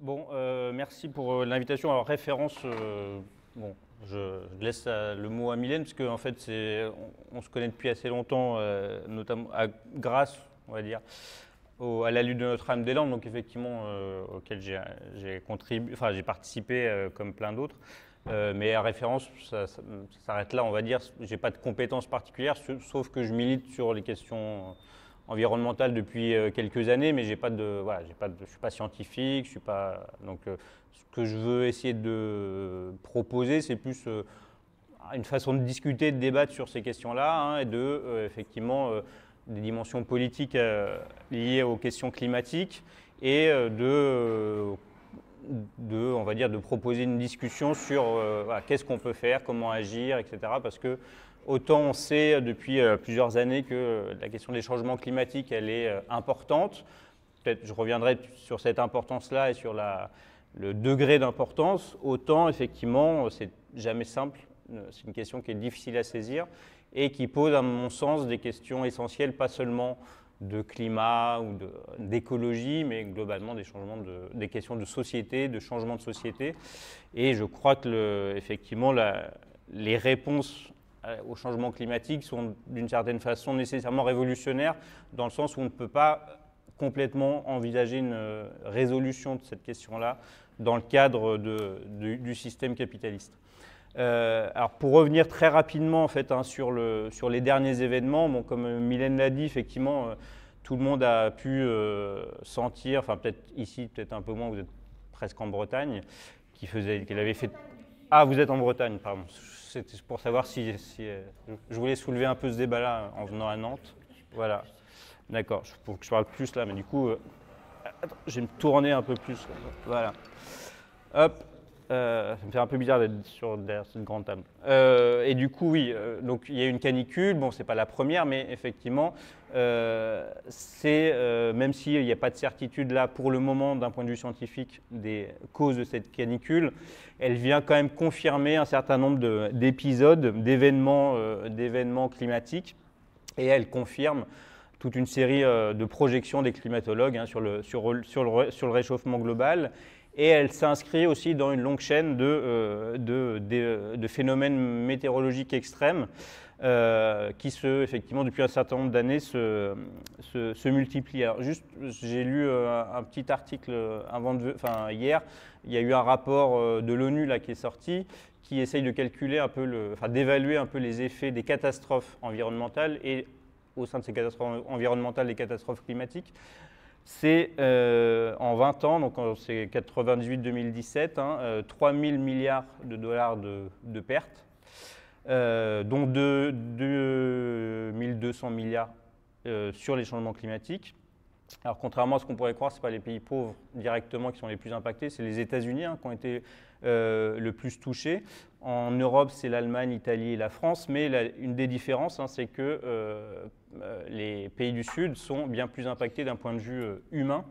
Bon, euh, merci pour euh, l'invitation. Alors, référence, euh, bon, je laisse le mot à Mylène, parce qu'en fait, on, on, se connaît depuis assez longtemps, notamment grâce, on va dire, à la lutte de Notre-Dame-des-Landes, donc effectivement, auquel j'ai contribué, enfin, j'ai participé comme plein d'autres. mais à référence, ça, ça s'arrête là, on va dire. J'ai pas de compétences particulières, sauf que je milite sur les questions environnementale depuis euh, quelques années, mais j'ai pas de, voilà, j'ai pas je suis pas scientifique, je suis pas, donc euh, ce que je veux essayer de proposer, c'est plus euh, une façon de discuter, de débattre sur ces questions-là, hein, et de effectivement des dimensions politiques liées aux questions climatiques et de de, on va dire, de proposer une discussion sur qu'est-ce qu'on peut faire, comment agir, etc. Parce que Autant on sait depuis euh, plusieurs années que la question des changements climatiques, elle est euh, importante. Peut-être je reviendrai sur cette importance-là et sur le degré d'importance. Autant, effectivement, c'est jamais simple. Euh, c'est une question qui est difficile à saisir et qui pose, à mon sens, des questions essentielles, pas seulement de climat ou d'écologie, mais globalement des, changements des questions de société, de changement de société. Et je crois que, effectivement, les réponses euh, au changement climatique sont d'une certaine façon nécessairement révolutionnaires, dans le sens où on ne peut pas complètement envisager une euh, résolution de cette question-là dans le cadre du système capitaliste. Euh, alors pour revenir très rapidement en fait, hein, sur, les derniers événements, bon, comme Mylène l'a dit, effectivement, tout le monde a pu sentir, enfin peut-être ici, peut-être un peu moins, vous êtes presque en Bretagne, qui faisait, qu'elle avait fait... Ah, vous êtes en Bretagne, pardon c'était pour savoir si, euh, je voulais soulever un peu ce débat-là en venant à Nantes. Voilà. D'accord, pour que je parle plus là, mais du coup, euh, je vais me tourner un peu plus. Voilà. Hop. Euh, ça me fait un peu bizarre d'être sur derrière cette grande table. Euh, et du coup, oui, euh, donc il y a une canicule. Bon, c'est pas la première, mais effectivement, c'est même s'il n'y a pas de certitude là pour le moment d'un point de vue scientifique des causes de cette canicule, elle vient quand même confirmer un certain nombre d'épisodes, d'événements, d'événements climatiques, et elle confirme toute une série de projections des climatologues hein, sur, le, réchauffement global et elle s'inscrit aussi dans une longue chaîne de, euh, de, phénomènes météorologiques extrêmes euh, qui, se, effectivement, depuis un certain nombre d'années, se, se, multiplient. Juste, j'ai lu euh, un, petit article avant hier, il y a eu un rapport de l'ONU là, qui est sorti qui essaye de calculer un peu, le, enfin, d'évaluer un peu les effets des catastrophes environnementales et au sein de ces catastrophes environnementales, les catastrophes climatiques c'est euh, en 20 ans, donc c'est 98-2017, hein, 3 000 milliards de dollars de, pertes, euh, dont 2, 200 milliards euh, sur les changements climatiques. Alors contrairement à ce qu'on pourrait croire, ce ne pas les pays pauvres directement qui sont les plus impactés, c'est les États-Unis hein, qui ont été le plus touchés. En Europe, c'est l'Allemagne, l'Italie et la France, mais une des différences, hein, c'est que euh, les pays du Sud sont bien plus impactés d'un point de vue euh, humain.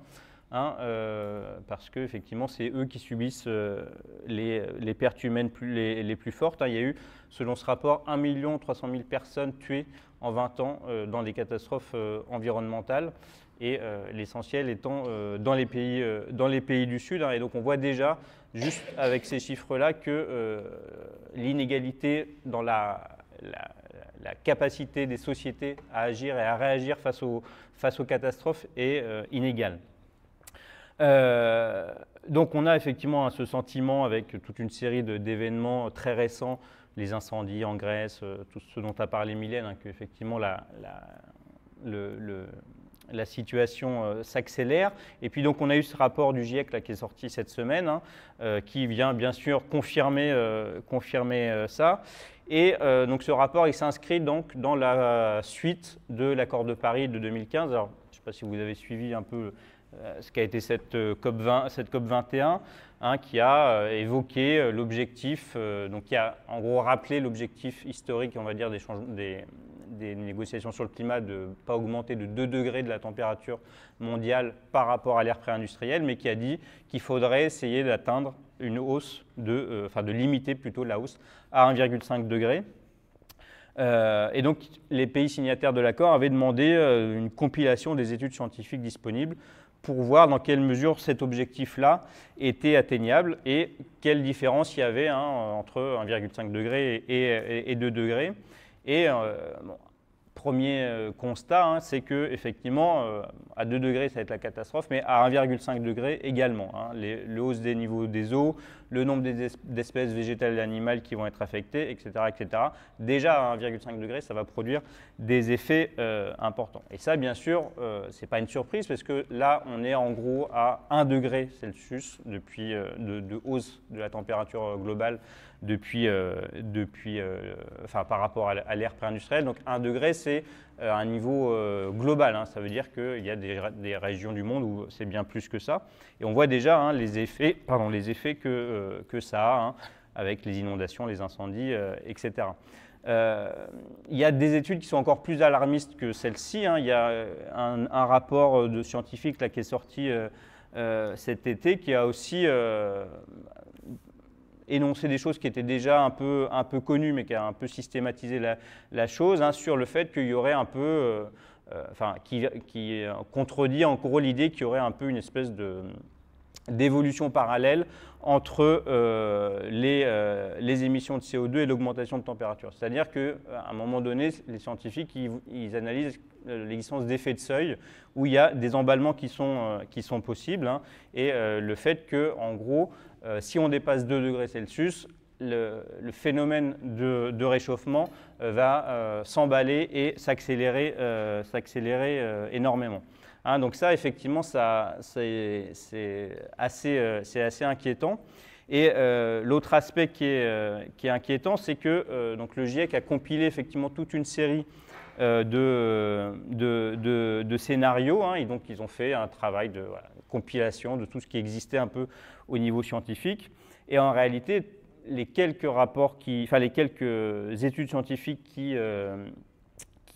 Hein, euh, parce qu'effectivement, c'est eux qui subissent les, pertes humaines les, plus fortes. Hein. Il y a eu, selon ce rapport, 1 300 000 personnes tuées en 20 ans dans des catastrophes environnementales, et l'essentiel étant dans, les pays, dans les pays du Sud. Hein. Et donc on voit déjà, juste avec ces chiffres-là, que l'inégalité dans la capacité des sociétés à agir et à réagir face aux, catastrophes est euh, inégale. Euh, donc on a effectivement ce sentiment avec toute une série d'événements très récents, les incendies en Grèce, euh, tout ce dont a parlé Mylène, hein, qu'effectivement la, la, la situation s'accélère. Et puis donc on a eu ce rapport du GIEC qui est sorti cette semaine, hein, qui vient bien sûr confirmer ça. Et euh, donc ce rapport, il s'inscrit donc dans la suite de l'accord de Paris de 2015. Alors, je ne sais pas si vous avez suivi un peu euh, ce qu'a été cette euh, COP, 20, cette COP 21, hein, qui a évoqué l'objectif, donc qui a en gros rappelé l'objectif historique, on va dire, des, des, des, négociations sur le climat de ne pas augmenter de 2 degrés de la température mondiale par rapport à l'ère pré-industrielle, mais qui a dit qu'il faudrait essayer d'atteindre une hausse de, euh, enfin de limiter plutôt la hausse à 1,5 degré. Euh, et donc les pays signataires de l'accord avaient demandé euh, une compilation des études scientifiques disponibles pour voir dans quelle mesure cet objectif-là était atteignable et quelle différence il y avait hein, entre 1,5 degré et, 2 degrés. Et premier euh, constat, hein, c'est que effectivement, euh, à 2 degrés, ça va être la catastrophe, mais à 1,5 degré également. Hein. le hausse des niveaux des eaux, le nombre d'espèces végétales et animales qui vont être affectées, etc. etc. Déjà à 1,5 degré, ça va produire des effets euh, importants. Et ça, bien sûr, ce n'est pas une surprise, parce que là, on est en gros à 1 degré Celsius depuis, de, de, hausse de la température globale depuis, euh, depuis euh, enfin, par rapport à l'ère pré-industrielle. Donc 1 degré, c'est euh, un niveau global. Hein. Ça veut dire qu'il y a des, des, régions du monde où c'est bien plus que ça. Et on voit déjà hein, les effets, pardon, les effets que, que ça a hein, avec les inondations, les incendies, etc. il y a des études qui sont encore plus alarmistes que celle-ci. Il y a un, rapport de scientifiques qui est sorti cet été qui a aussi énoncer des choses qui étaient déjà un peu, un peu connues, mais qui a un peu systématisé la, chose, hein, sur le fait qu'il y aurait un peu, euh, euh, enfin, qui, qui, contredit en gros l'idée qu'il y aurait un peu une espèce de d'évolution parallèle entre euh, les, les, émissions de CO2 et l'augmentation de température. C'est-à-dire qu'à un moment donné, les scientifiques ils, analysent l'existence d'effets de seuil où il y a des emballements qui sont, qui sont possibles hein, et le fait que, en gros, euh, si on dépasse 2 degrés Celsius, le, phénomène de, réchauffement euh, va euh, s'emballer et s'accélérer énormément. Hein, donc ça, effectivement, c'est assez, inquiétant. Et l'autre aspect qui est, qui est inquiétant, c'est que donc le GIEC a compilé effectivement toute une série de, de, scénarios. Hein, et donc, ils ont fait un travail de compilation de tout ce qui existait un peu au niveau scientifique. Et en réalité, les quelques rapports qui, enfin les quelques études scientifiques qui, euh,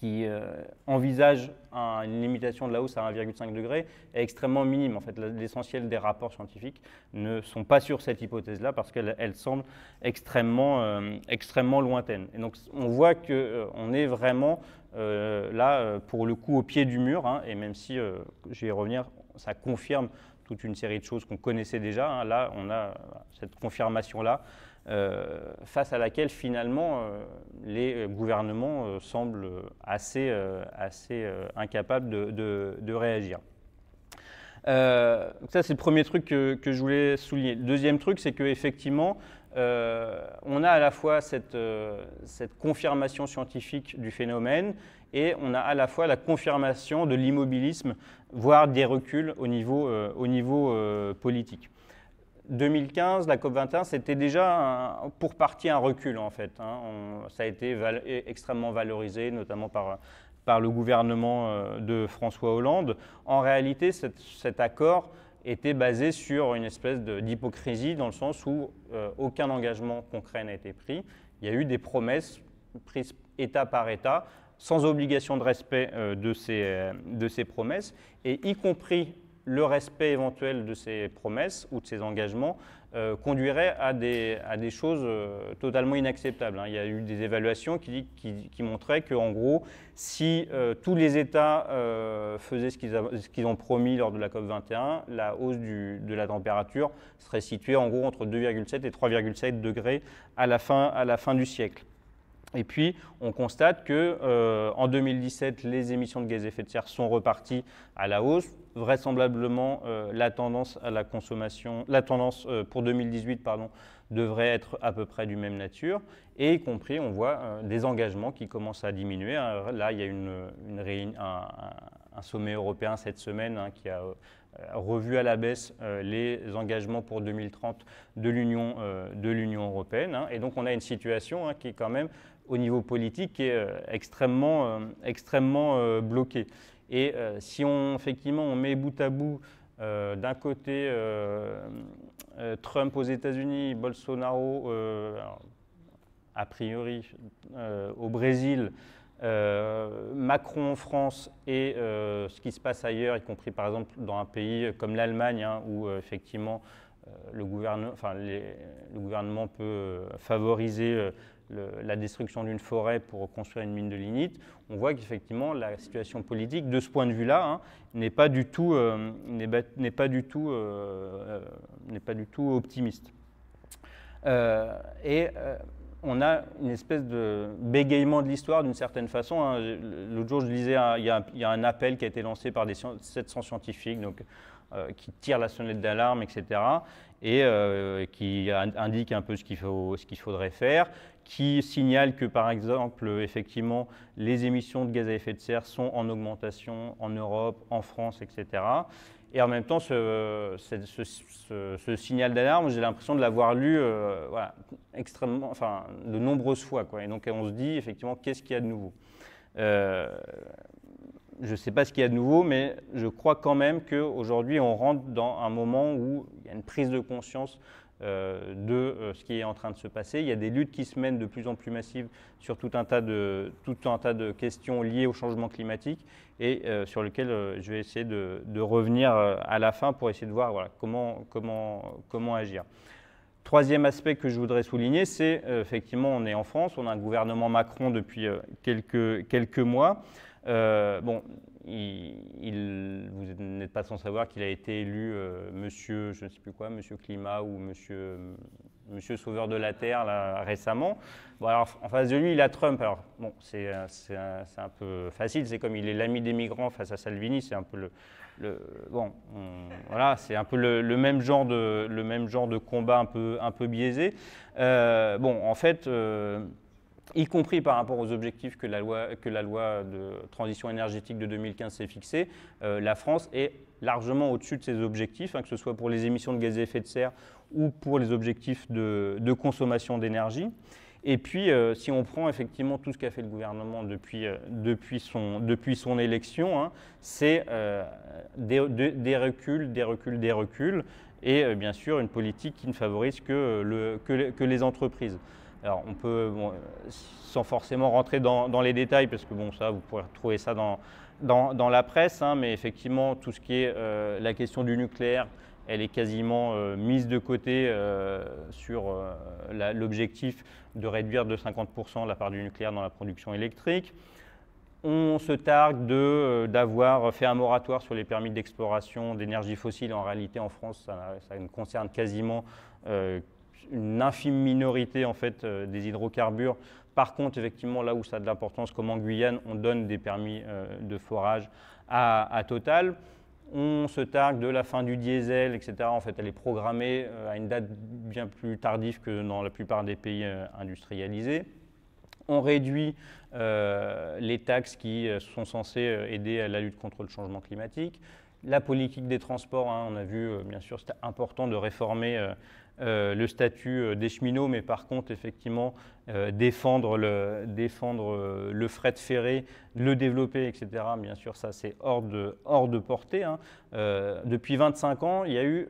euh, envisagent une limitation de la hausse à 1,5 degré est extrêmement minime. En fait, l'essentiel des rapports scientifiques ne sont pas sur cette hypothèse-là parce qu'elle semble extrêmement, euh, extrêmement lointaine. Et donc, on voit qu'on est vraiment là, pour le coup, au pied du mur. Hein, et même si, je vais y revenir, ça confirme toute une série de choses qu'on connaissait déjà. Hein. Là, on a cette confirmation-là, euh, face à laquelle finalement euh, les gouvernements euh, semblent assez, assez incapables de, réagir. ça, c'est le premier truc que, je voulais souligner. Le deuxième truc, c'est qu'effectivement, on a à la fois cette, cette confirmation scientifique du phénomène et on a à la fois la confirmation de l'immobilisme, voire des reculs au niveau, euh, au niveau euh, politique. 2015, la COP21, c'était déjà pour partie un recul en fait. Hein. ça a été extrêmement valorisé, notamment par, le gouvernement euh, de François Hollande. En réalité, cet accord était basé sur une espèce d'hypocrisie dans le sens où aucun engagement concret n'a été pris. Il y a eu des promesses prises État par État sans obligation de respect euh, de, ces, euh, de ces promesses, et y compris le respect éventuel de ces promesses ou de ces engagements euh, conduirait à des, choses totalement inacceptables. Hein. Il y a eu des évaluations qui, qui, montraient qu'en gros, si tous les États faisaient ce qu'ils, ont promis lors de la COP21, la hausse de la température serait située en gros entre 2,7 et 3,7 degrés à la fin, à la fin du siècle. Et puis, on constate que euh, en 2017, les émissions de gaz à effet de serre sont reparties à la hausse. Vraisemblablement, euh, la tendance à la consommation, la tendance euh, pour 2018, pardon, devrait être à peu près du même nature. Et y compris, on voit des engagements qui commencent à diminuer. là, il y a une, un, sommet européen cette semaine hein, qui a revu à la baisse les engagements pour 2030 de l'Union européenne. Hein. Et donc, on a une situation hein, qui est quand même au niveau politique est euh, extrêmement, euh, extrêmement euh, bloqué. Et si on, effectivement, on met bout à bout d'un côté Trump aux États-Unis, Bolsonaro, a priori au Brésil, Macron en France et ce qui se passe ailleurs, y compris par exemple dans un pays comme l'Allemagne, hein, où effectivement le, enfin, le, gouvernement peut favoriser la destruction d'une forêt pour construire une mine de lignite, on voit qu'effectivement la situation politique, de ce point de vue-là, hein, n'est pas du tout, n'est pas tout, n'est pas du tout optimiste. et on a une espèce de bégayement de l'histoire d'une certaine façon. Hein. L'autre jour, je lisais, il, y a, un appel qui a été lancé par des 700 scientifiques donc, euh, qui tirent la sonnette d'alarme, etc. Et euh, qui indique un peu ce qu'il faudrait faire, qui signale que, par exemple, effectivement, les émissions de gaz à effet de serre sont en augmentation en Europe, en France, etc. Et en même temps, ce, signal d'alarme, j'ai l'impression de l'avoir lu euh, extrêmement, enfin, de nombreuses fois. Et donc on se dit effectivement, qu'est-ce qu'il y a de nouveau? Euh, Je ne sais pas ce qu'il y a de nouveau, mais je crois quand même qu'aujourd'hui, on rentre dans un moment où il y a une prise de conscience de euh, ce qui est en train de se passer. Il y a des luttes qui se mènent de plus en plus massives sur tout un tas de, tout un tas de questions liées au changement climatique et euh, sur lesquelles je vais essayer de, revenir à la fin pour essayer de voir voilà, comment, comment, comment agir. Troisième aspect que je voudrais souligner, c'est effectivement, on est en France, on a un gouvernement Macron depuis quelques, quelques mois. bon, vous n'êtes pas sans savoir qu'il a été élu euh, monsieur, je ne sais plus quoi, monsieur Climat ou monsieur, monsieur Sauveur de la Terre récemment. Alors, en face de lui, il a Trump. Alors, bon, c'est un, un, peu facile, c'est comme il est l'ami des migrants face à Salvini, c'est un peu le. bon, voilà, c'est un peu le, même genre de, le même genre de combat un peu, un peu biaisé. Euh, bon, en fait. Euh, y compris par rapport aux objectifs que la loi, que la loi de transition énergétique de 2015 s'est fixée, euh, la France est largement au-dessus de ses objectifs, hein, que ce soit pour les émissions de gaz à effet de serre ou pour les objectifs de, consommation d'énergie. Et puis, euh, si on prend effectivement tout ce qu'a fait le gouvernement depuis, euh, depuis, son, depuis son élection, hein, c'est des, reculs, des reculs, des reculs, et bien sûr une politique qui ne favorise que, le, que les entreprises. Alors on peut, sans forcément rentrer dans, les détails, parce que bon, ça, vous pourrez retrouver ça dans, dans, la presse, hein, mais effectivement, tout ce qui est euh, la question du nucléaire, elle est quasiment euh, mise de côté euh, sur l'objectif de réduire de 50% la part du nucléaire dans la production électrique. On se targue d'avoir fait un moratoire sur les permis d'exploration d'énergie fossile. En réalité, en France, ça, ça ne concerne quasiment une infime minorité en fait, euh, des hydrocarbures. Par contre, effectivement, là où ça a de l'importance, comme en Guyane, on donne des permis euh, de forage à, Total. On se targue de la fin du diesel, etc. En fait, elle est programmée euh, à une date bien plus tardive que dans la plupart des pays industrialisés. On réduit les taxes qui sont censées aider à la lutte contre le changement climatique. La politique des transports, hein, on a vu, bien sûr, c'était important de réformer euh, le statut euh, des cheminots, mais par contre, effectivement, euh, défendre, le, défendre le fret ferré, le développer, etc., bien sûr, ça c'est hors de, hors de portée. Hein. depuis 25 ans, il y a eu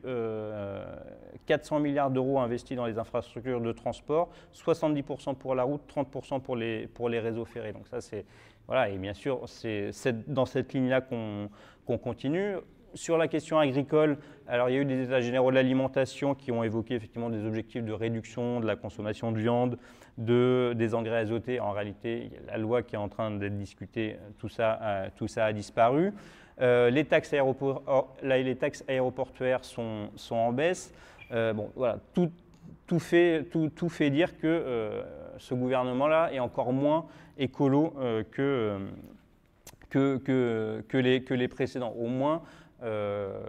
400 milliards d'euros investis dans les infrastructures de transport, 70% pour la route, 30% pour les, pour les réseaux ferrés. Donc ça, c'est... Voilà, et bien sûr, c'est dans cette ligne-là qu'on continue sur la question agricole, alors il y a eu des états généraux de l'alimentation qui ont évoqué effectivement des objectifs de réduction de la consommation de viande, de, des engrais azotés. En réalité, la loi qui est en train d'être discutée, tout ça, a, tout ça a disparu. Euh, les, taxes oh, les, taxes aéroportuaires sont, en baisse. Euh, bon, voilà, tout, fait, tout, tout, fait, dire que euh, ce gouvernement-là est encore moins écolo que, que, que, que, les, que les précédents. Au moins, euh,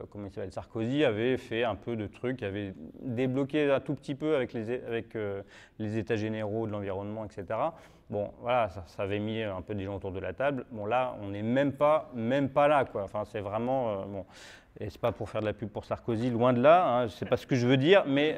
comment il s'appelle, Sarkozy avait fait un peu de trucs, avait débloqué un tout petit peu avec les, euh, états généraux de l'environnement, etc. Bon, voilà, ça, avait mis un peu des gens autour de la table. Bon, là, on n'est même pas, même pas là, quoi. Enfin, c'est vraiment, euh, bon, et c'est pas pour faire de la pub pour Sarkozy, loin de là, hein, c'est pas ce que je veux dire, mais,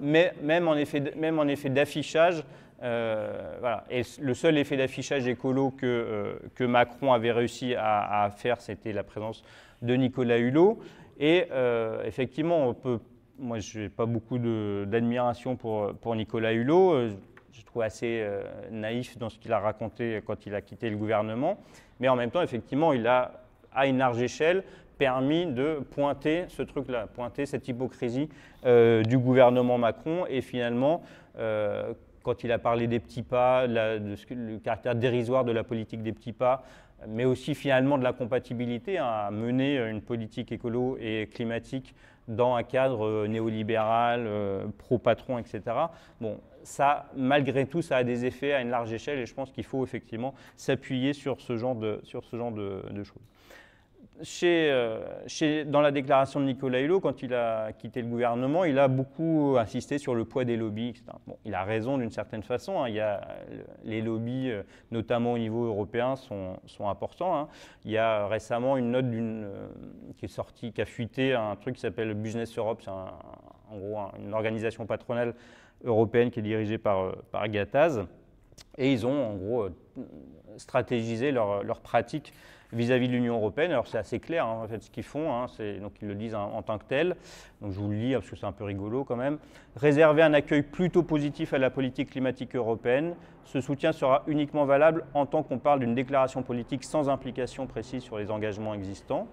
mais même en effet, d'affichage. Et le seul effet d'affichage écolo que, que Macron avait réussi à, faire, c'était la présence de Nicolas Hulot. Et euh, effectivement, on peut, moi, je n'ai pas beaucoup d'admiration pour, pour Nicolas Hulot. Euh, je trouve assez euh, naïf dans ce qu'il a raconté quand il a quitté le gouvernement. Mais en même temps, effectivement, il a, à une large échelle, permis de pointer ce truc-là, pointer cette hypocrisie du gouvernement Macron. Et finalement, quand il a parlé des petits pas, le caractère dérisoire de la politique des petits pas, mais aussi finalement de la compatibilité hein, à mener une politique écolo et climatique dans un cadre euh, néolibéral, euh, pro-patron, etc. Bon, ça, malgré tout, ça a des effets à une large échelle et je pense qu'il faut effectivement s'appuyer sur ce genre de, sur ce genre de choses. Euh, dans la déclaration de Nicolas Hulot, quand il a quitté le gouvernement, il a beaucoup insisté sur le poids des lobbies. Bon, il a raison d'une certaine façon. Hein. Il y a, les lobbies, euh, notamment au niveau européen, sont, importants. Hein. Il y a récemment une note euh, qui est sortie, qui a fuité un truc qui s'appelle Business Europe. C'est en gros une organisation patronale européenne qui est dirigée par, par. Et ils ont en gros stratégisé leurs leur pratiques vis-à-vis de l'Union européenne. Alors c'est assez clair hein, en fait ce qu'ils font, hein, donc ils le disent en, tant que tel. Donc je vous le lis parce que c'est un peu rigolo quand même. Réserver un accueil plutôt positif à la politique climatique européenne. Ce soutien sera uniquement valable en tant qu'on parle d'une déclaration politique sans implication précise sur les engagements existants.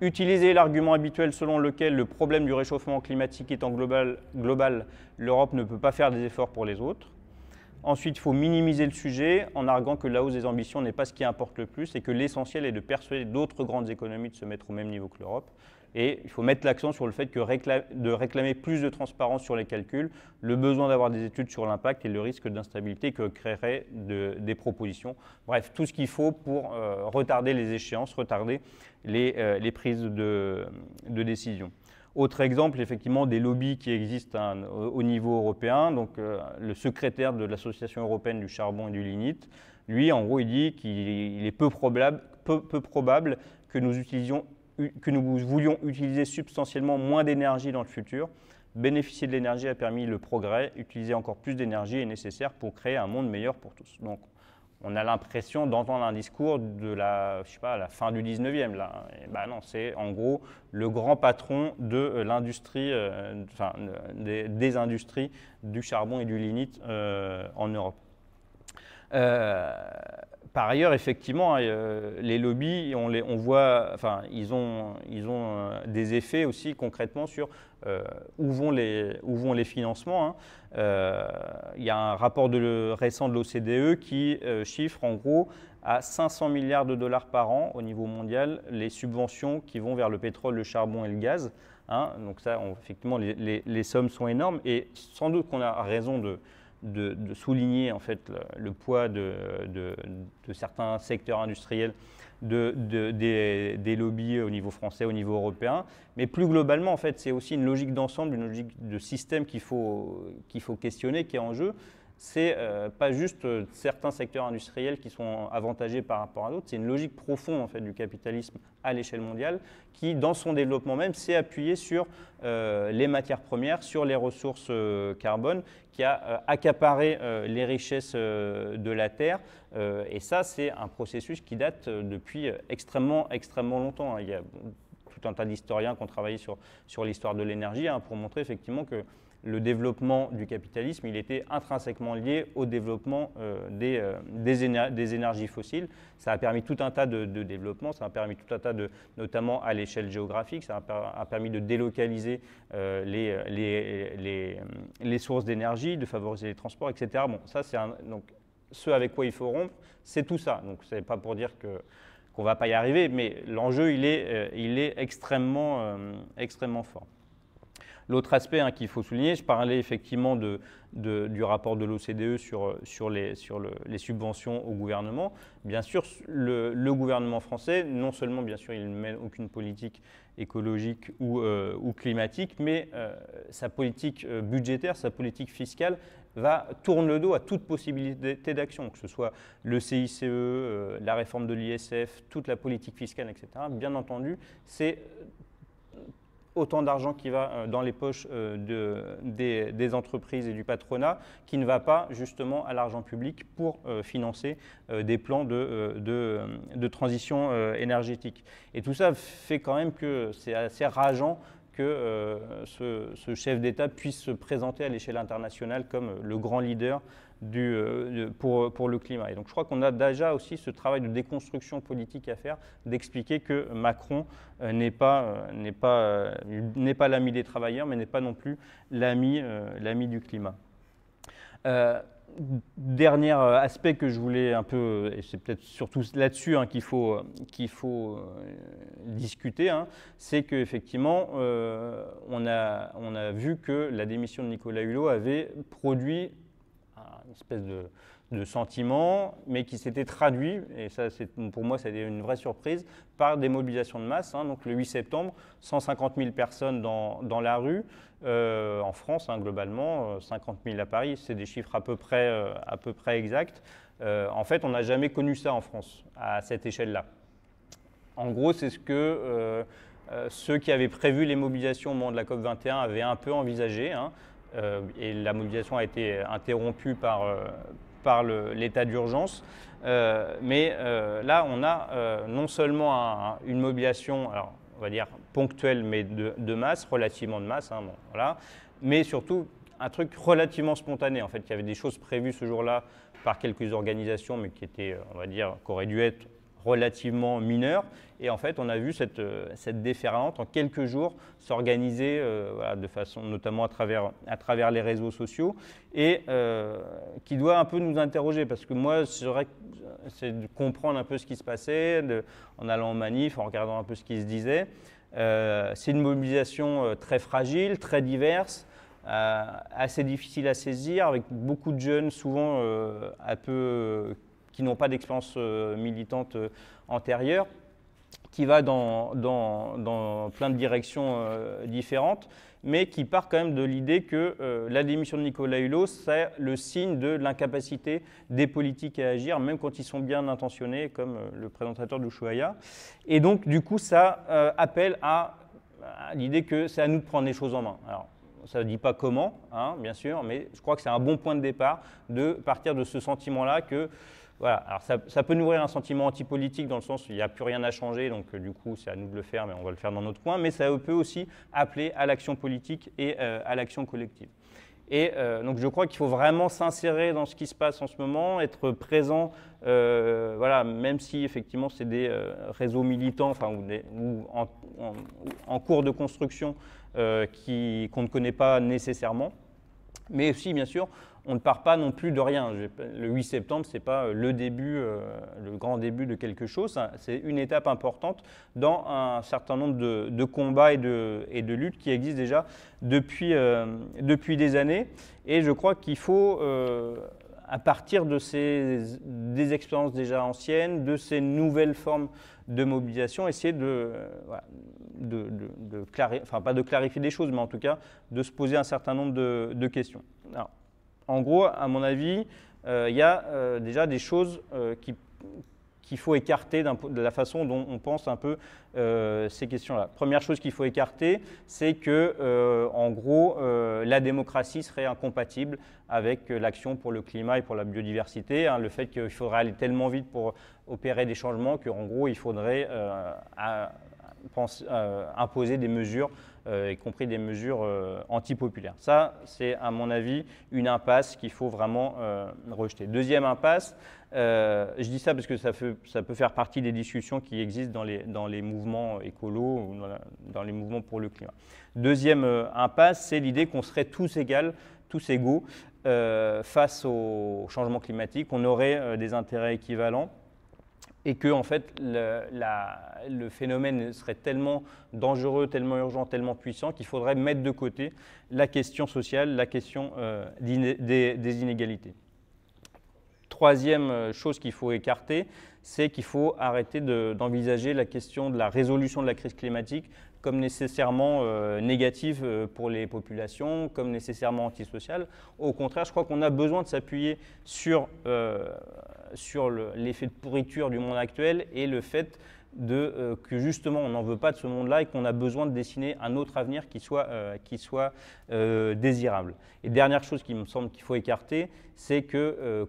Utiliser l'argument habituel selon lequel le problème du réchauffement climatique étant global l'Europe ne peut pas faire des efforts pour les autres. Ensuite, il faut minimiser le sujet en arguant que la hausse des ambitions n'est pas ce qui importe le plus et que l'essentiel est de persuader d'autres grandes économies de se mettre au même niveau que l'Europe. Et il faut mettre l'accent sur le fait que de réclamer plus de transparence sur les calculs, le besoin d'avoir des études sur l'impact et le risque d'instabilité que créeraient des propositions. Bref, tout ce qu'il faut pour euh, retarder les échéances, retarder les, euh, prises de, de décision. Autre exemple, effectivement, des lobbies qui existent hein, au niveau européen. Donc, euh, le secrétaire de l'Association européenne du charbon et du lignite, lui, en gros, il dit qu'il est peu probable, que, nous voulions utiliser substantiellement moins d'énergie dans le futur. Bénéficier de l'énergie a permis le progrès. Utiliser encore plus d'énergie est nécessaire pour créer un monde meilleur pour tous. On a l'impression d'entendre un discours de la, je sais pas, la fin du 19e. Là. Non, c'est en gros le grand patron de euh, l'industrie, euh, enfin, des, industries du charbon et du lignite euh, en Europe. Par ailleurs, effectivement, les lobbies, on, les, on voit, enfin, ils ont, ils ont des effets aussi concrètement sur où, vont les, où vont les financements. Hein. Euh, il y a un rapport de récent de l'OCDE qui euh, chiffre en gros à 500 milliards de dollars par an au niveau mondial les subventions qui vont vers le pétrole, le charbon et le gaz. Hein. donc ça, effectivement, les, sommes sont énormes et sans doute qu'on a raison de, de, souligner en fait le, poids de, certains secteurs industriels de, des, lobbies au niveau français, au niveau européen. Mais plus globalement, en fait, c'est aussi une logique d'ensemble, une logique de système qu'il faut, qu'il faut questionner, qui est en jeu. C'est euh, pas juste euh, certains secteurs industriels qui sont avantagés par rapport à d'autres, c'est une logique profonde en fait du capitalisme à l'échelle mondiale qui, dans son développement même, s'est appuyé sur euh, les matières premières, sur les ressources carbone, qui a accaparé les richesses de la Terre. et ça, c'est un processus qui date depuis extrêmement, extrêmement longtemps. Il y a tout un tas d'historiens qui ont travaillé sur, sur l'histoire de l'énergie hein, pour montrer effectivement que le développement du capitalisme, il était intrinsèquement lié au développement euh, des, euh, des, énergies fossiles. Ça a permis tout un tas de, développements, ça a permis tout un tas de, notamment à l'échelle géographique, ça a, permis de délocaliser euh, les, sources d'énergie, de favoriser les transports, etc. Bon, ça, c'est donc ce avec quoi il faut rompre, c'est tout ça. Donc, ce n'est pas pour dire que qu'on va pas y arriver, mais l'enjeu, il est, extrêmement fort. L'autre aspect hein, qu'il faut souligner, je parlais effectivement du rapport de l'OCDE sur, les, subventions au gouvernement. Bien sûr, le, gouvernement français, non seulement, bien sûr, il ne mène aucune politique écologique ou, euh, climatique, mais euh, sa politique euh, budgétaire, sa politique fiscale va tourne le dos à toute possibilité d'action, que ce soit le CICE, la réforme de l'ISF, toute la politique fiscale, etc. Bien entendu, c'est autant d'argent qui va euh, dans les poches euh, des, entreprises et du patronat qui ne va pas justement à l'argent public pour euh, financer des plans de, transition énergétique. Et tout ça fait quand même que c'est assez rageant que ce, chef d'État puisse se présenter à l'échelle internationale comme le grand leader euh, pour, pour, le climat. Et donc je crois qu'on a déjà aussi ce travail de déconstruction politique à faire, d'expliquer que Macron euh, n'est pas, euh, pas, n'est pas l'ami des travailleurs, mais n'est pas non plus l'ami, l'ami du climat. dernier aspect que je voulais un peu, et c'est peut-être surtout là-dessus hein, qu'il faut, qu'il faut discuter, hein, c'est qu'effectivement, on, a, on a vu que la démission de Nicolas Hulot avait produit une espèce de, sentiment, mais qui s'était traduit, et ça pour moi c'était une vraie surprise, par des mobilisations de masse. Hein. donc le 8 septembre, 150 000 personnes dans, la rue, euh, en France hein, globalement, 50 euh, 000 à Paris, c'est des chiffres à peu près, euh, exacts. en fait, on n'a jamais connu ça en France, à cette échelle-là. En gros, c'est ce que ceux qui avaient prévu les mobilisations au moment de la COP21 avaient un peu envisagé. Hein. Et la mobilisation a été interrompue par, par l'état d'urgence. Euh, mais euh, là, on a euh, non seulement une mobilisation, alors, on va dire ponctuelle, mais de, masse, relativement de masse, hein, voilà, mais surtout un truc relativement spontané. En fait, il y avait des choses prévues ce jour-là par quelques organisations, mais qui étaient, on va dire, dû être relativement mineure. Et en fait, on a vu cette, euh, cette déferlante en quelques jours s'organiser euh, de façon, notamment à travers, à travers les réseaux sociaux, et euh, qui doit un peu nous interroger, parce que moi, c'est de comprendre un peu ce qui se passait, en allant en manif, en regardant un peu ce qui se disait. c'est une mobilisation très fragile, très diverse, assez difficile à saisir, avec beaucoup de jeunes, souvent un peu qui n'ont pas d'expérience euh, militante euh, antérieure, qui va dans, plein de directions euh, différentes, mais qui part quand même de l'idée que la démission de Nicolas Hulot, c'est le signe de l'incapacité des politiques à agir, même quand ils sont bien intentionnés, comme le présentateur d'Ushuaïa. Et donc, du coup, ça appelle à, l'idée que c'est à nous de prendre les choses en main. Alors, ça ne dit pas comment, hein, bien sûr, mais je crois que c'est un bon point de départ de partir de ce sentiment-là que voilà, alors ça, peut nourrir un sentiment antipolitique dans le sens où il n'y a plus rien à changer, donc euh, du coup c'est à nous de le faire, mais on va le faire dans notre coin, mais ça peut aussi appeler à l'action politique et euh, à l'action collective. Et euh, donc je crois qu'il faut vraiment s'insérer dans ce qui se passe en ce moment, être présent, voilà, même si effectivement c'est des réseaux militants, enfin ou, en, cours de construction qu'on ne connaît pas nécessairement, mais aussi bien sûr on ne part pas non plus de rien. Le 8 septembre, ce n'est pas euh, le début, euh, le grand début de quelque chose. C'est une étape importante dans un certain nombre de, combats et de, luttes qui existent déjà depuis, euh, depuis des années. Et je crois qu'il faut, à partir de ces, des expériences déjà anciennes, de ces nouvelles formes de mobilisation, essayer de, clarifier, enfin pas de clarifier des choses, mais en tout cas de se poser un certain nombre de, questions. En gros, à mon avis, euh, il y a euh, déjà des choses euh, qu'il faut écarter de la façon dont on pense un peu ces questions-là. Première chose qu'il faut écarter, c'est que, en gros, la démocratie serait incompatible avec l'action pour le climat et pour la biodiversité. Hein, le fait qu'il faudrait aller tellement vite pour opérer des changements qu'en gros, il faudrait imposer des mesures y compris des mesures euh, antipopulaires. Ça, c'est à mon avis une impasse qu'il faut vraiment euh, rejeter. Deuxième impasse, je dis ça parce que ça, peut faire partie des discussions qui existent dans les, mouvements écolos ou dans, les mouvements pour le climat. Deuxième impasse, c'est l'idée qu'on serait tous égaux, tous égaux face au changement climatique, qu'on aurait des intérêts équivalents et que en fait le, phénomène serait tellement dangereux, tellement urgent, tellement puissant qu'il faudrait mettre de côté la question sociale, la question euh, des, inégalités. Troisième euh, chose qu'il faut écarter, c'est qu'il faut arrêter d'envisager la question de la résolution de la crise climatique comme nécessairement euh, négative pour les populations, comme nécessairement antisociale. Au contraire, je crois qu'on a besoin de s'appuyer sur sur l'effet de pourriture du monde actuel et le fait de, euh, que justement on n'en veut pas de ce monde-là et qu'on a besoin de dessiner un autre avenir qui soit, euh, qui soit euh, désirable. Et dernière chose qui me semble qu'il faut écarter, c'est que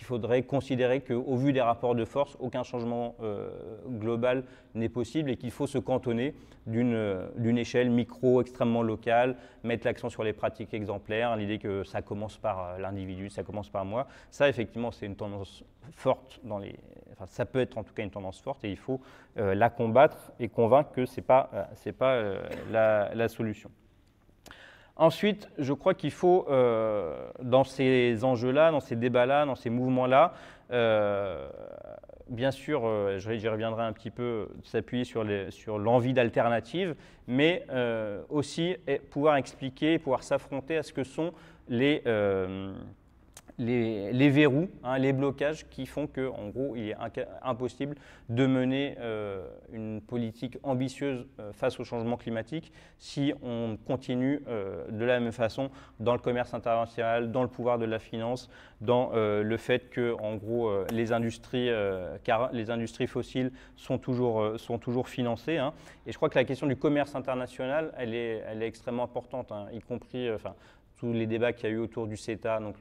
qu'il faudrait considérer qu'au vu des rapports de force, aucun changement euh, global n'est possible et qu'il faut se cantonner d'une échelle micro extrêmement locale, mettre l'accent sur les pratiques exemplaires, l'idée que ça commence par euh, l'individu, ça commence par moi. Ça, effectivement, c'est une tendance forte dans les... Enfin, ça peut être en tout cas une tendance forte et il faut euh, la combattre et convaincre que ce n'est pas, pas la, solution. Ensuite, je crois qu'il faut, dans ces enjeux-là, dans ces débats-là, dans ces mouvements-là, bien sûr, j'y reviendrai un petit peu, s'appuyer sur l'envie d'alternative, mais aussi pouvoir expliquer, pouvoir s'affronter à ce que sont les, les, verrous, hein, les blocages qui font qu'en gros, il est impossible de mener euh, une politique ambitieuse euh, face au changement climatique si on continue euh, de la même façon dans le commerce international, dans le pouvoir de la finance, dans le fait que, en gros, les industries, les industries fossiles sont toujours, sont toujours financées. Hein. Et je crois que la question du commerce international, elle est, elle est extrêmement importante, hein, y compris, enfin, tous les débats qu'il y a eu autour du CETA, donc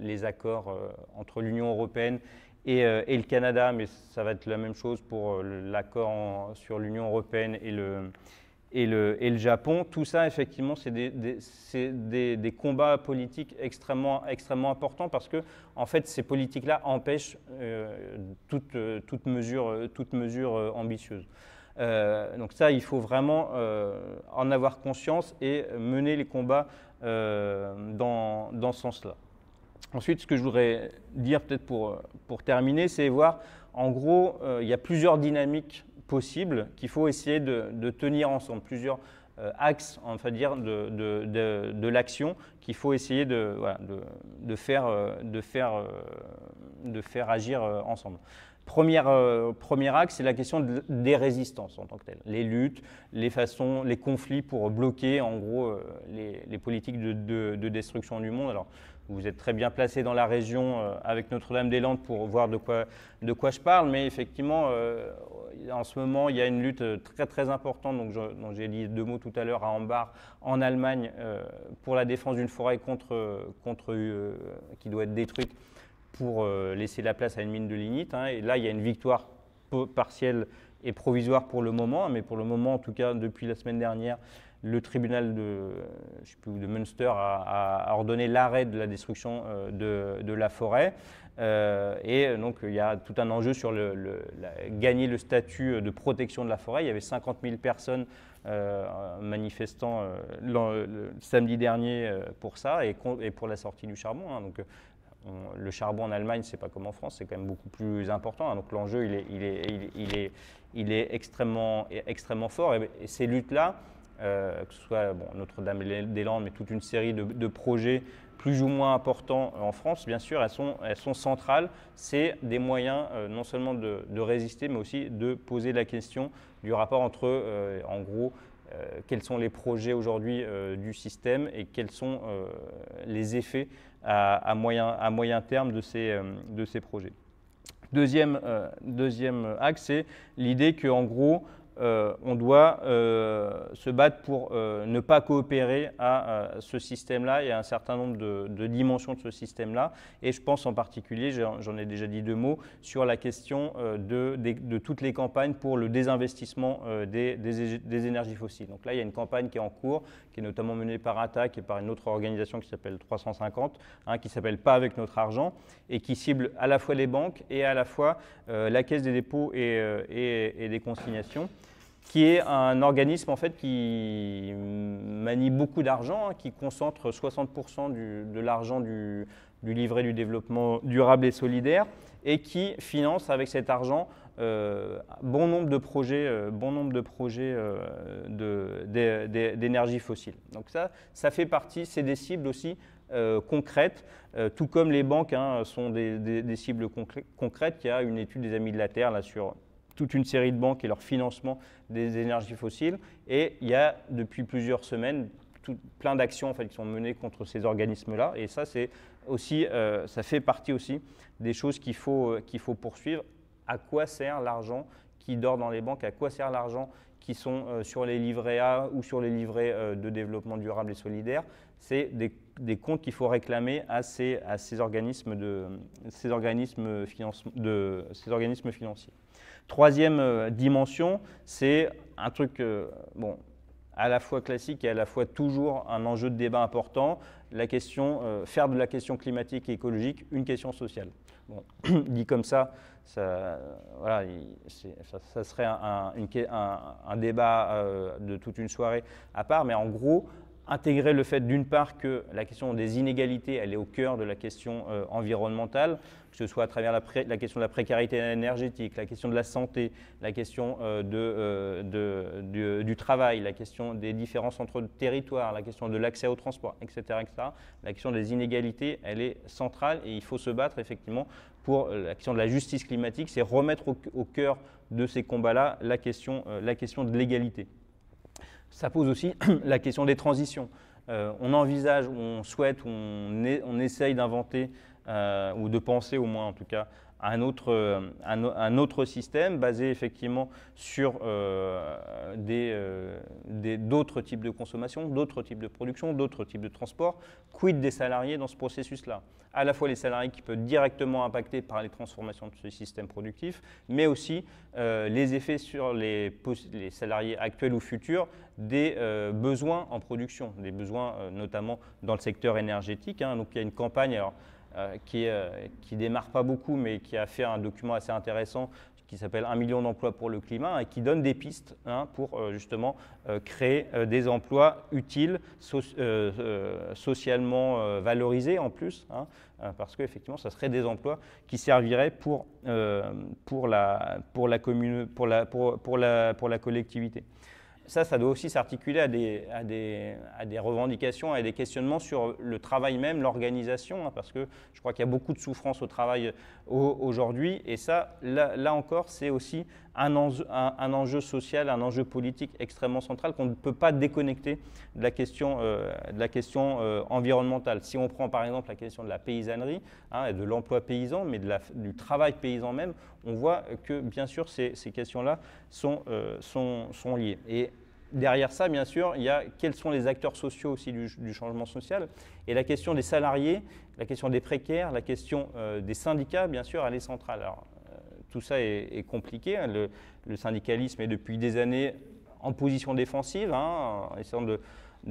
les accords euh, entre l'Union européenne euh, et, le Canada, mais ça va être la même chose pour euh, l'accord sur l'Union européenne et le, et le, et le, Japon. Tout ça, effectivement, c'est des, des, des, combats politiques extrêmement, extrêmement importants parce que, en fait, ces politiques-là empêchent toute, toute, mesure, toute mesure ambitieuse. donc ça, il faut vraiment en avoir conscience et mener les combats dans, dans, ce sens-là. Ensuite, ce que je voudrais dire peut-être pour, pour terminer, c'est voir, en gros, euh, il y a plusieurs dynamiques possibles qu'il faut essayer de, de, tenir ensemble, plusieurs euh, axes, on dire, de, de, de l'action qu'il faut essayer de, voilà, de, faire, de, faire, de faire agir ensemble. Première, euh, premier axe, c'est la question des résistances en tant que telles. Les luttes, les façons, les conflits pour bloquer en gros euh, les, politiques de, destruction du monde. Alors, vous êtes très bien placé dans la région euh, avec Notre-Dame-des-Landes pour voir de quoi, de quoi je parle, mais effectivement, en ce moment, il y a une lutte très très importante, donc dont j'ai dit deux mots tout à l'heure à Ambar, en Allemagne, pour la défense d'une forêt contre, contre, qui doit être détruite pour euh, laisser la place à une mine de lignite. Hein. et là, il y a une victoire partielle et provisoire pour le moment, mais pour le moment, en tout cas, depuis la semaine dernière, le tribunal de, je Münster a, ordonné l'arrêt de la destruction euh, de, la forêt. Euh, et donc, il y a tout un enjeu sur gagner le statut de protection de la forêt. Il y avait 50 000 personnes manifestant le, samedi dernier pour ça et, pour la sortie du charbon. Hein. Le charbon en Allemagne, c'est pas comme en France, c'est quand même beaucoup plus important. Hein. donc l'enjeu, il est, extrêmement, fort. Et, ces luttes-là, euh, que ce soit Notre-Dame-des-Landes, mais toute une série de, projets plus ou moins importants en France, bien sûr, elles sont, centrales. C'est des moyens euh, non seulement de, résister, mais aussi de poser la question du rapport entre, euh, en gros, quels sont les projets aujourd'hui du système et quels sont les effets à, moyen, terme de ces, euh, projets? Deuxième, euh, deuxième axe, c'est l'idée qu'en gros, euh, on doit euh, se battre pour euh, ne pas coopérer à ce système-là et à un certain nombre de, dimensions de ce système-là. Et je pense en particulier, j'en ai déjà dit deux mots, sur la question de, toutes les campagnes pour le désinvestissement des, énergies fossiles. Donc là, il y a une campagne qui est en cours, qui est notamment menée par ATTAC et par une autre organisation qui s'appelle 350, hein, qui s'appelle Pas avec notre argent, et qui cible à la fois les banques et à la fois la Caisse des dépôts et des consignations qui est un organisme en fait qui manie beaucoup d'argent, hein, qui concentre 60% de l'argent du, livret du développement durable et solidaire, et qui finance avec cet argent euh, bon nombre de projets, euh, bon nombre de projets euh, d'énergie fossile. Donc ça, ça fait partie, c'est des cibles aussi concrètes, tout comme les banques hein, sont des, cibles concrètes. Il y a une étude des Amis de la Terre là sur toute une série de banques et leur financement des énergies fossiles. Et il y a depuis plusieurs semaines plein d'actions en fait, qui sont menées contre ces organismes-là. Et ça, c'est aussi, euh, ça fait partie aussi des choses qu'il faut, euh, faut poursuivre. À quoi sert l'argent qui dort dans les banques? À quoi sert l'argent qui sont euh, sur les livrets A ou sur les livrets de développement durable et solidaire? C'est des, comptes qu'il faut réclamer à ces, à ces organismes, de, ces organismes financiers. Troisième euh, dimension, c'est un truc euh, bon, à la fois classique et à la fois toujours un enjeu de débat important, la question, euh, faire de la question climatique et écologique une question sociale. Bon, dit comme ça, ça, voilà, ça, serait un, un, débat de toute une soirée à part, mais en gros, intégrer le fait d'une part que la question des inégalités, elle est au cœur de la question euh, environnementale, que ce soit à travers la, question de la précarité énergétique, la question de la santé, la question euh, euh, du, travail, la question des différences entre territoires, la question de l'accès au transport, etc., etc. La question des inégalités, elle est centrale et il faut se battre effectivement pour la question de la justice climatique, c'est remettre au, cœur de ces combats-là la question, la question de l'égalité. Ça pose aussi la question des transitions. Euh, on envisage, on souhaite, on, essaye d'inventer euh, ou de penser au moins en tout cas un autre, euh, un, autre système basé effectivement sur euh, euh, d'autres types de consommation, d'autres types de production, d'autres types de transport. Quid des salariés dans ce processus-là? À la fois les salariés qui peuvent directement impacter par les transformations de ce système productif, mais aussi les effets sur les, salariés actuels ou futurs des besoins en production, des besoins notamment dans le secteur énergétique. Hein. Donc il y a une campagne. Euh, qui, euh, qui démarre pas beaucoup, mais qui a fait un document assez intéressant qui s'appelle Un million d'emplois pour le climat et qui donne des pistes hein, pour euh, justement créer des emplois utiles, socialement valorisés en plus, hein, parce qu'effectivement, ça serait des emplois qui serviraient pour la collectivité ça, ça doit aussi s'articuler à des, à, des, à des, revendications, à des questionnements sur le travail même, l'organisation, hein, parce que je crois qu'il y a beaucoup de souffrance au travail aujourd'hui. Et ça, là, encore, c'est aussi un enjeu, un, enjeu, social, un enjeu politique extrêmement central qu'on ne peut pas déconnecter de la question, euh, de la question euh, environnementale. Si on prend par exemple la question de la paysannerie hein, et de l'emploi paysan, mais de du travail paysan même, on voit que bien sûr ces, ces questions-là sont, euh, sont, sont liées. Et derrière ça, bien sûr, il y a quels sont les acteurs sociaux aussi du, changement social. Et la question des salariés, la question des précaires, la question euh, des syndicats, bien sûr, elle est centrale. Alors, euh, tout ça est, compliqué. Hein. Le, syndicalisme est depuis des années en position défensive, hein, en essayant de,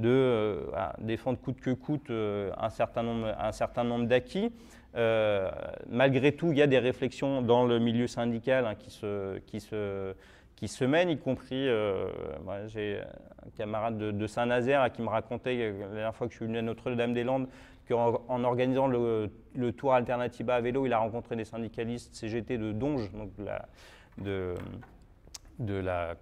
euh, défendre coûte que coûte un certain nombre, d'acquis. malgré tout, il y a des réflexions dans le milieu syndical hein, qui se qui se mènent, y compris, euh, j'ai un camarade de, Saint-Nazaire qui me racontait euh, la dernière fois que je suis venu à Notre-Dame-des-Landes qu'en en organisant le, tour Alternativa à vélo, il a rencontré des syndicalistes CGT de Donge, donc de, de, la,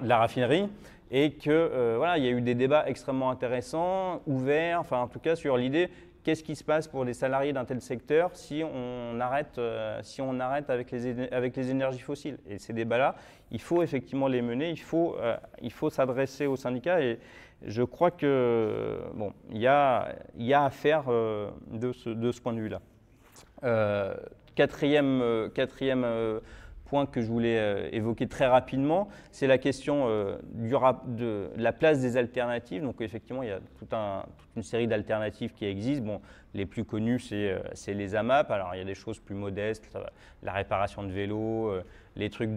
la, raffinerie, et que euh, voilà, il y a eu des débats extrêmement intéressants, ouverts, enfin en tout cas sur l'idée qu'est-ce qui se passe pour les salariés d'un tel secteur si on arrête, euh, si on arrête avec, les, avec les énergies fossiles? Et ces débats-là, il faut effectivement les mener, il faut, euh, faut s'adresser aux syndicats et je crois que bon, y a, y a à faire euh, de, ce, de ce point de vue-là. quatrième, quatrième que je voulais euh, évoquer très rapidement, c'est la question euh, de la place des alternatives. Donc effectivement, il y a toute une série d'alternatives qui existent. Bon, les plus connues, c'est euh, les AMAP. Alors il y a des choses plus modestes, la réparation de vélos, les trucs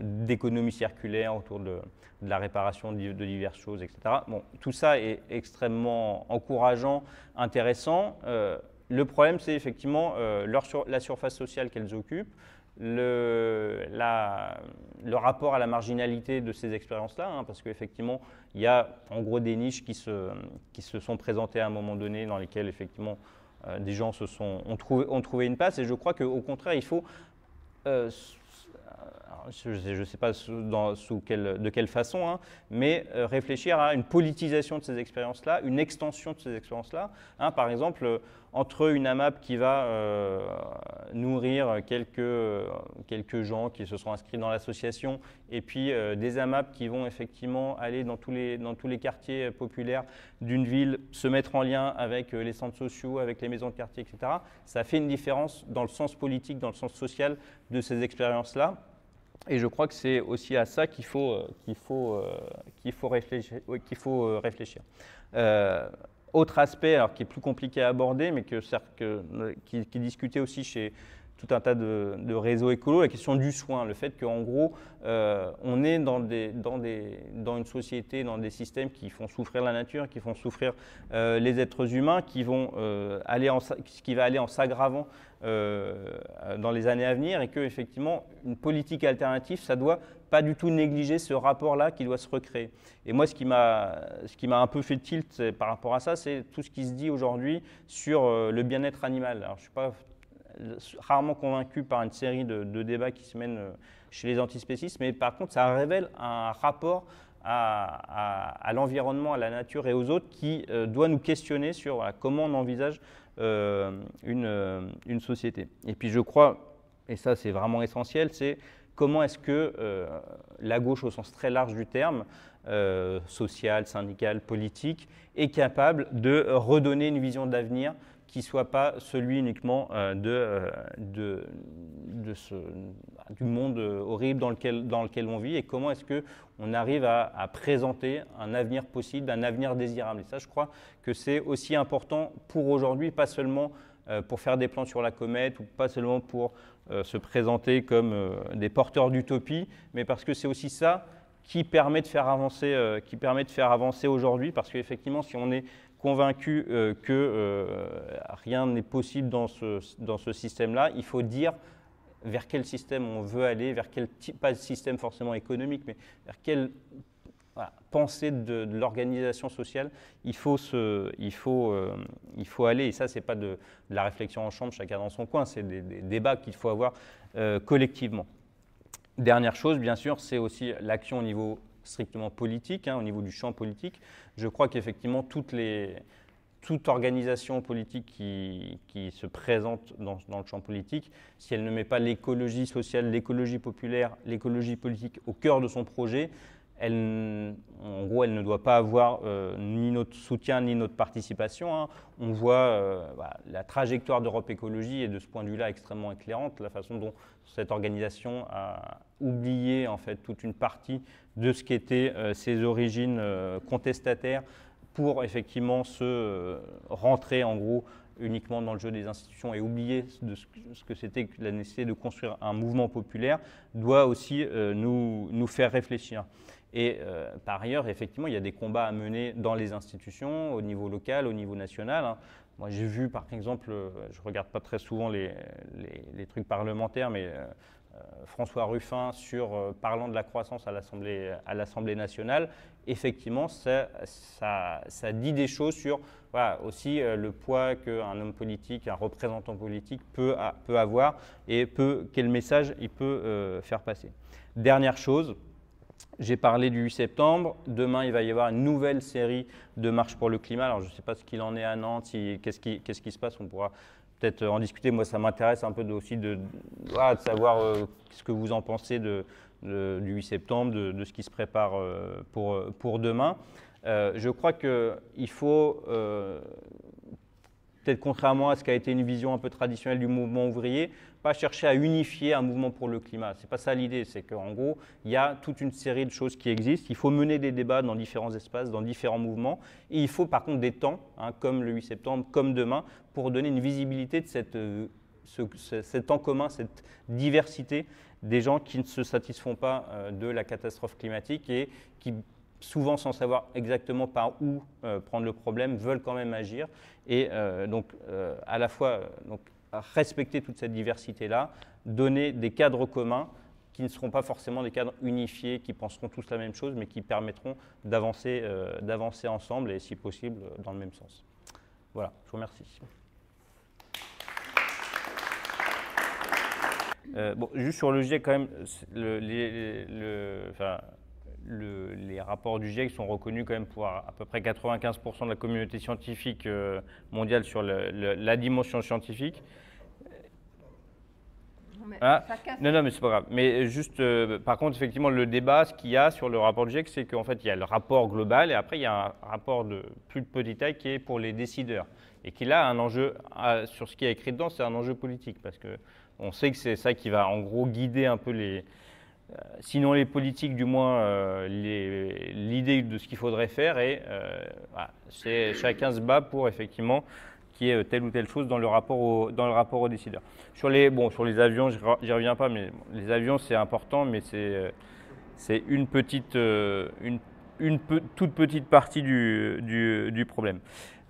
d'économie circulaire autour de, la réparation de, diverses choses, etc. Bon, tout ça est extrêmement encourageant, intéressant. le problème, c'est effectivement la surface sociale qu'elles occupent le, le, rapport à la marginalité de ces expériences-là, hein, parce qu'effectivement, il y a en gros des niches qui se, qui se sont présentées à un moment donné dans lesquelles effectivement euh, des gens se sont, ont, trouvé, ont trouvé une place. Et je crois qu'au contraire, il faut euh, je ne sais pas de quelle façon, hein, mais euh, réfléchir à une politisation de ces expériences-là, une extension de ces expériences-là. Hein. par exemple, euh, entre une AMAP qui va euh, nourrir quelques, quelques gens qui se sont inscrits dans l'association, et puis des AMAP qui vont effectivement aller dans tous les, dans tous les quartiers populaires d'une ville, se mettre en lien avec les centres sociaux, avec les maisons de quartier, etc., ça fait une différence dans le sens politique, dans le sens social de ces expériences-là. Et je crois que c'est aussi à ça qu'il faut, euh, faut, euh, faut euh, réfléchir. Autre aspect alors, qui est plus compliqué à aborder, mais que, qui, qui est discuté aussi chez, tout un tas de, réseaux écolos, la question du soin, le fait qu'en gros, euh, on est dans, des, dans, dans, une société, dans des systèmes qui font souffrir la nature, qui font souffrir euh, les êtres humains, qui, vont, euh, aller en, qui va aller en s'aggravant dans les années à venir, et que effectivement, une politique alternative, ça doit pas du tout négliger ce rapport-là qui doit se recréer. Et moi, ce qui m'a un peu fait tilt par rapport à ça, c'est tout ce qui se dit aujourd'hui sur le bien-être animal. Alors, je suis pas rarement convaincu par une série de, débats qui se mènent euh, chez les antispécistes, mais par contre, ça révèle un rapport à, l'environnement, à la nature et aux autres qui euh, doit nous questionner sur comment on envisage euh, une, société. Et puis je crois, et ça c'est vraiment essentiel, c'est comment est-ce que la gauche au sens très large du terme, social, syndical, politique, est capable de redonner une vision d'avenir qui ne soit pas celui uniquement euh, de, euh, de, de ce, du monde horrible dans lequel, dans lequel on vit et comment est-ce qu'on arrive à, présenter un avenir possible, un avenir désirable. Et ça, je crois que c'est aussi important pour aujourd'hui, pas seulement euh, pour faire des plans sur la comète ou pas seulement pour se présenter comme des porteurs d'utopie, mais parce que c'est aussi ça qui permet de faire avancer, qui permet de faire avancer aujourd'hui, parce qu'effectivement, si on est convaincu euh, que euh, rien n'est possible dans ce, dans ce système-là, il faut dire vers quel système on veut aller, vers quel type, pas de système forcément économique, mais vers quelle pensée de, l'organisation sociale il faut, se, il, faut, euh, il faut aller. Et ça, ce n'est pas de, la réflexion en chambre, chacun dans son coin, c'est des, débats qu'il faut avoir collectivement. Dernière chose, bien sûr, c'est aussi l'action au niveau strictement politique, hein, au niveau du champ politique. Je crois qu'effectivement, toutes les, toute organisation politique qui, qui se présente dans, dans, le champ politique, si elle ne met pas l'écologie sociale, l'écologie populaire, l'écologie politique au cœur de son projet, elle, en gros, elle ne doit pas avoir euh, ni notre soutien ni notre participation. Hein. On voit euh, la trajectoire d'Europe Écologie est de ce point de vue-là extrêmement éclairante, la façon dont cette organisation a oublié en fait toute une partie de ce qu'étaient euh, ses origines contestataires pour effectivement se rentrer en gros uniquement dans le jeu des institutions et oublier de ce que c'était la nécessité de construire un mouvement populaire, doit aussi nous, nous faire réfléchir. Et euh, par ailleurs, effectivement, il y a des combats à mener dans les institutions, au niveau local, au niveau national. Hein. Moi, j'ai vu, par exemple, euh, je ne regarde pas très souvent les, trucs parlementaires, mais euh, François Ruffin, sur, parlant de la croissance à l'Assemblée nationale, effectivement, ça, dit des choses sur aussi le poids qu'un homme politique, un représentant politique peut, peut avoir et peut, quel message il peut faire passer. Dernière chose, j'ai parlé du 8 septembre. Demain, il va y avoir une nouvelle série de marches pour le climat. Alors, je ne sais pas ce qu'il en est à Nantes, qu'est-ce qui, qui, se passe. On pourra peut-être en discuter. Moi, ça m'intéresse un peu aussi de, savoir euh, ce que vous en pensez de, du 8 septembre, de, ce qui se prépare euh, pour, pour demain. Euh, je crois qu'il faut peut-être contrairement à ce qui a été une vision un peu traditionnelle du mouvement ouvrier, pas chercher à unifier un mouvement pour le climat. Ce n'est pas ça l'idée, c'est qu'en gros, il y a toute une série de choses qui existent. Il faut mener des débats dans différents espaces, dans différents mouvements. Et il faut par contre des temps, hein, comme le 8 septembre, comme demain, pour donner une visibilité de cette, euh, ce, temps commun, cette diversité des gens qui ne se satisfont pas euh, de la catastrophe climatique et qui souvent sans savoir exactement par où euh, prendre le problème, veulent quand même agir. Et euh, donc, euh, à la fois, donc, respecter toute cette diversité-là, donner des cadres communs qui ne seront pas forcément des cadres unifiés, qui penseront tous la même chose, mais qui permettront d'avancer d'avancer ensemble et, si possible, dans le même sens. Voilà, je vous remercie. bon, juste sur le GIEC, quand même, le, le, enfin, les rapports du GIEC sont reconnus quand même pour à peu près 95% de la communauté scientifique euh, mondiale sur la dimension scientifique. Ah, non, non, mais c'est pas grave. Mais juste, euh, par contre, effectivement, le débat, ce qu'il y a sur le rapport du GIEC, c'est qu'en fait, il y a le rapport global et après, il y a un rapport de plus de petite taille qui est pour les décideurs et qui là, un enjeu, sur ce qui est écrit dedans, c'est un enjeu politique parce que on sait que c'est ça qui va en gros guider un peu les, sinon les politiques, du moins euh, l'idée de ce qu'il faudrait faire. Et euh, chacun se bat pour effectivement qui est telle ou telle chose dans le rapport au, dans le rapport aux décideurs. Sur les, bon, sur les avions, j'y reviens pas, mais les avions c'est important, mais c'est c'est une petite, une, une toute petite partie du, du, problème.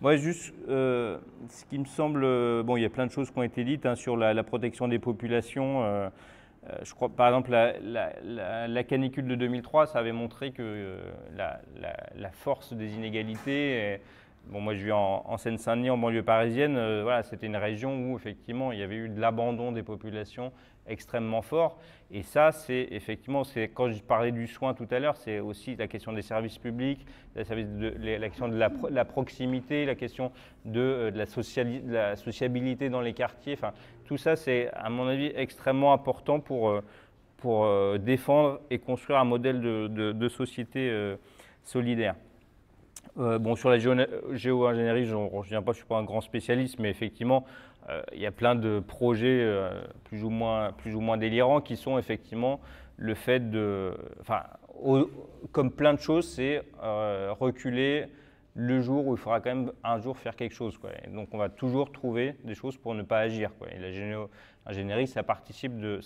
Moi, juste, ce qui me semble, bon, il y a plein de choses qui ont été dites hein, sur la, protection des populations. Euh, je crois, par exemple, la, canicule de 2003, ça avait montré que euh, la, force des inégalités. bon, moi, je vis en, Seine-Saint-Denis, en banlieue parisienne. Euh, voilà, c'était une région où effectivement il y avait eu de l'abandon des populations extrêmement fort. Et ça, c'est effectivement, c'est quand je parlais du soin tout à l'heure, c'est aussi la question des services publics, la, question de la, proximité, la question de, la, la, sociabilité dans les quartiers. Tout ça, c'est à mon avis extrêmement important pour, euh, pour euh, défendre et construire un modèle de, société euh, solidaire. bon, sur la géo-ingénierie, je ne reviens pas, je ne suis pas un grand spécialiste, mais effectivement, il y a plein de projets plus, ou moins, plus ou moins délirants qui sont effectivement le fait de. Enfin, comme plein de choses, c'est reculer le jour où il faudra quand même un jour faire quelque chose. Quoi. donc on va toujours trouver des choses pour ne pas agir. Quoi. Et la ça participe de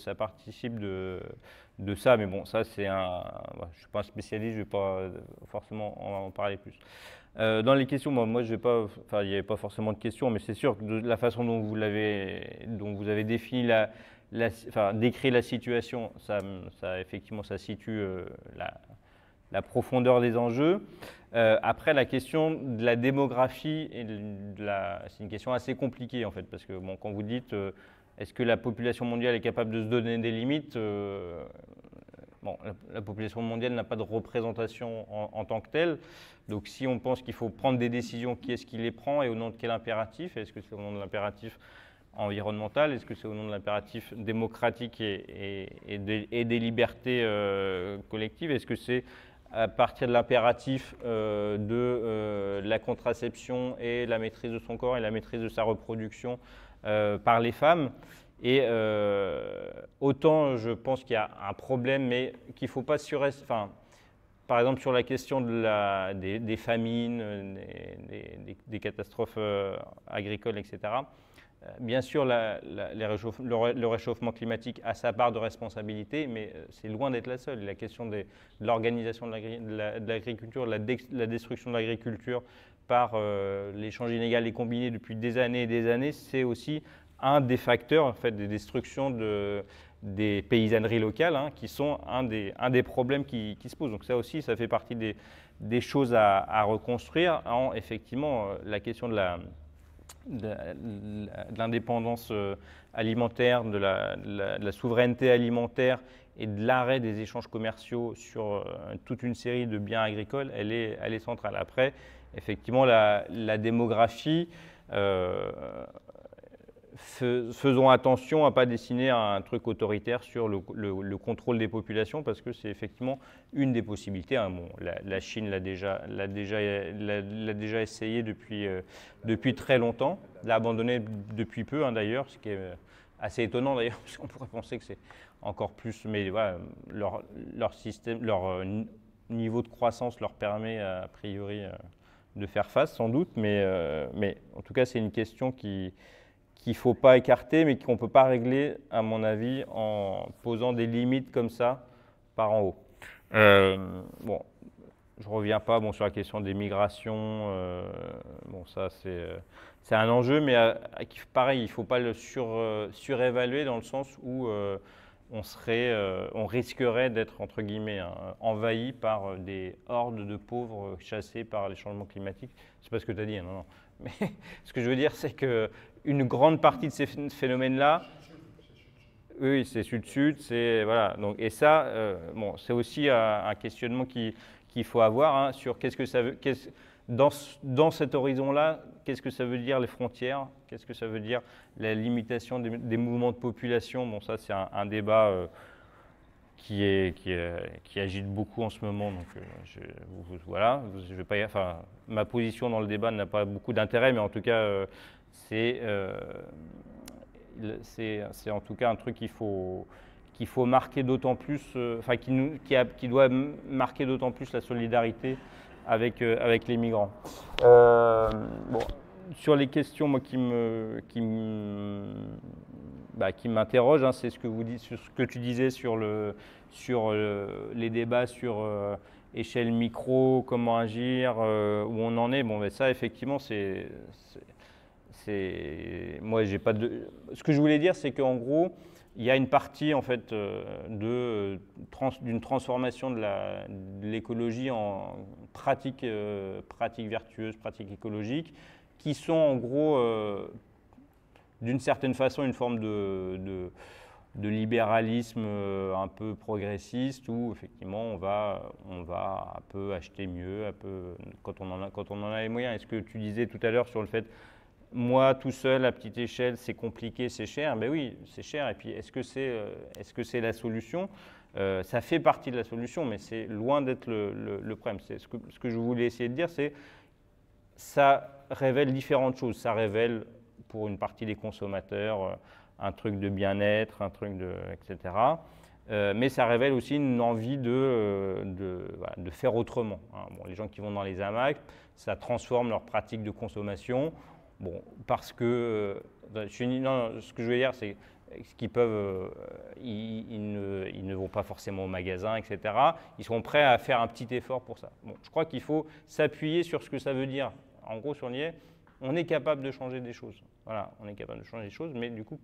ça. Mais bon, ça c'est un... je ne suis pas un spécialiste, je ne vais pas forcément en, parler plus. Euh, dans les questions, moi, je vais pas, enfin, il n'y avait pas forcément de questions, mais c'est sûr que la façon dont vous l'avez, dont vous avez défini la, enfin, décrit la situation, ça, ça effectivement, ça situe euh, la profondeur des enjeux. Euh, après, la question de la démographie, c'est une question assez compliquée en fait, parce que bon, quand vous dites euh, est-ce que la population mondiale est capable de se donner des limites euh, bon, la, population mondiale n'a pas de représentation en, tant que telle. Donc si on pense qu'il faut prendre des décisions, qui est-ce qui les prend et au nom de quel impératif? Est-ce que c'est au nom de l'impératif environnemental? Est-ce que c'est au nom de l'impératif démocratique et, et, des, libertés collectives? Est-ce que c'est à partir de l'impératif euh, de euh, la contraception et la maîtrise de son corps et la maîtrise de sa reproduction euh, par les femmes. Et autant je pense qu'il y a un problème, mais qu'il ne faut pas surestimer. Enfin, par exemple, sur la question de la, des, famines, des catastrophes agricoles, etc. Euh, bien sûr, le, réchauffement climatique a sa part de responsabilité, mais euh, c'est loin d'être la seule. La question de l'organisation de l'agriculture, la, destruction de l'agriculture par euh, l'échange inégal et combiné depuis des années et des années, c'est aussi un des facteurs en fait, des destructions de, des paysanneries locales, hein, qui sont un des, problèmes qui, se posent. Donc ça aussi, ça fait partie des, des choses à, à, reconstruire. En, effectivement, la question de la de, l'indépendance euh, alimentaire, de la, souveraineté alimentaire et de l'arrêt des échanges commerciaux sur euh, toute une série de biens agricoles, elle est, elle est centrale. Après, effectivement, la, démographie, euh, faisons attention à ne pas dessiner un truc autoritaire sur le, contrôle des populations parce que c'est effectivement une des possibilités. Hein. La, Chine l'a déjà, déjà, déjà, essayé depuis, euh, depuis très longtemps, l'a abandonné depuis peu hein, d'ailleurs, ce qui est assez étonnant d'ailleurs, parce qu'on pourrait penser que c'est encore plus, mais leur, leur, système, leur euh, niveau de croissance leur permet a priori euh, de faire face sans doute, mais, mais en tout cas c'est une question qui qu'il ne faut pas écarter, mais qu'on ne peut pas régler, à mon avis, en posant des limites comme ça par en haut. Euh, bon, je ne reviens pas bon, sur la question des migrations. Euh, bon, ça, c'est, euh, c'est un enjeu, mais pareil, il ne faut pas le sur, surévaluer dans le sens où on, serait, on risquerait d'être, entre guillemets, hein, envahi par des hordes de pauvres chassés par les changements climatiques. C'est pas ce que tu as dit, hein, non, non. Mais ce que je veux dire, c'est que une grande partie de ces phénomènes-là, oui, c'est sud-sud, c'est voilà. Donc, et ça, euh, bon, c'est aussi un, questionnement qu'il faut avoir hein, sur qu'est-ce que ça veut, dans, dans cet horizon-là, qu'est-ce que ça veut dire les frontières, qu'est-ce que ça veut dire la limitation des, mouvements de population? Bon, ça, c'est un, débat euh, qui, est, qui, agite beaucoup en ce moment. Donc, euh, voilà, je vais pas, enfin, ma position dans le débat n'a pas beaucoup d'intérêt, mais en tout cas, euh, c'est en tout cas un truc qu'il faut, qu'il faut marquer d'autant plus, euh, enfin qui, qui, qui, doit marquer d'autant plus la solidarité avec, euh, avec les migrants. bon, sur les questions moi, qui me, qui bah, m'interrogent, hein, c'est ce que vous dites, ce que tu disais sur le, sur euh, les débats sur euh, échelle micro, comment agir, euh, où on en est. Bon, ça, effectivement, c'est, c'est, moi, j'ai pas de. Ce que je voulais dire, c'est qu'en gros, il y a une partie en fait de, d'une transformation de, l'écologie en pratique, pratique vertueuse, pratique écologique, qui sont en gros, d'une certaine façon, une forme de de libéralisme euh, un peu progressiste où effectivement on va, on va un peu acheter mieux, un peu, quand, on en a, quand on en a les moyens. Est-ce que tu disais tout à l'heure sur le fait, moi tout seul à petite échelle c'est compliqué, c'est cher Ben oui, c'est cher. Et puis est-ce que c'est euh, est -ce c'est la solution? Euh, Ça fait partie de la solution, mais c'est loin d'être le, le, problème. Ce que, ce que je voulais essayer de dire, c'est ça révèle différentes choses. Ça révèle pour une partie des consommateurs un truc de bien-être, un truc de, etc. Euh, mais ça révèle aussi une envie de, euh, de, faire autrement. Hein. Bon, les gens qui vont dans les hamacs, ça transforme leur pratique de consommation. Bon, parce que, euh, je, non, ce que je veux dire, c'est qu'ils peuvent, ne, ils, ne, vont pas forcément au magasin, etc. Ils seront prêts à faire un petit effort pour ça. Bon, je crois qu'il faut s'appuyer sur ce que ça veut dire. En gros, sur est, on est capable de changer des choses. Voilà, on est capable de changer les choses, mais du coup,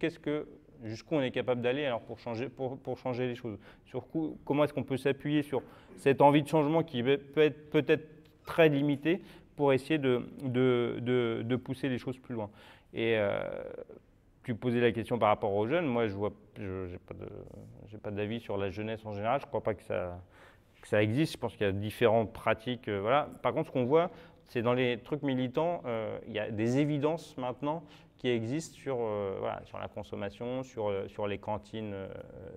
jusqu'où on est capable d'aller alors pour changer, pour, pour changer les choses? Sur comment est-ce qu'on peut s'appuyer sur cette envie de changement qui peut être peut-être très limitée pour essayer de, de, de, pousser les choses plus loin? Et euh, tu posais la question par rapport aux jeunes. Moi, je vois, je n'ai pas d'avis sur la jeunesse en général. Je ne crois pas que ça, que ça existe. Je pense qu'il y a différentes pratiques. Euh, voilà. Par contre, ce qu'on voit, c'est dans les trucs militants, euh, il y a des évidences maintenant qui existent sur, euh, sur la consommation, sur, euh, sur les cantines,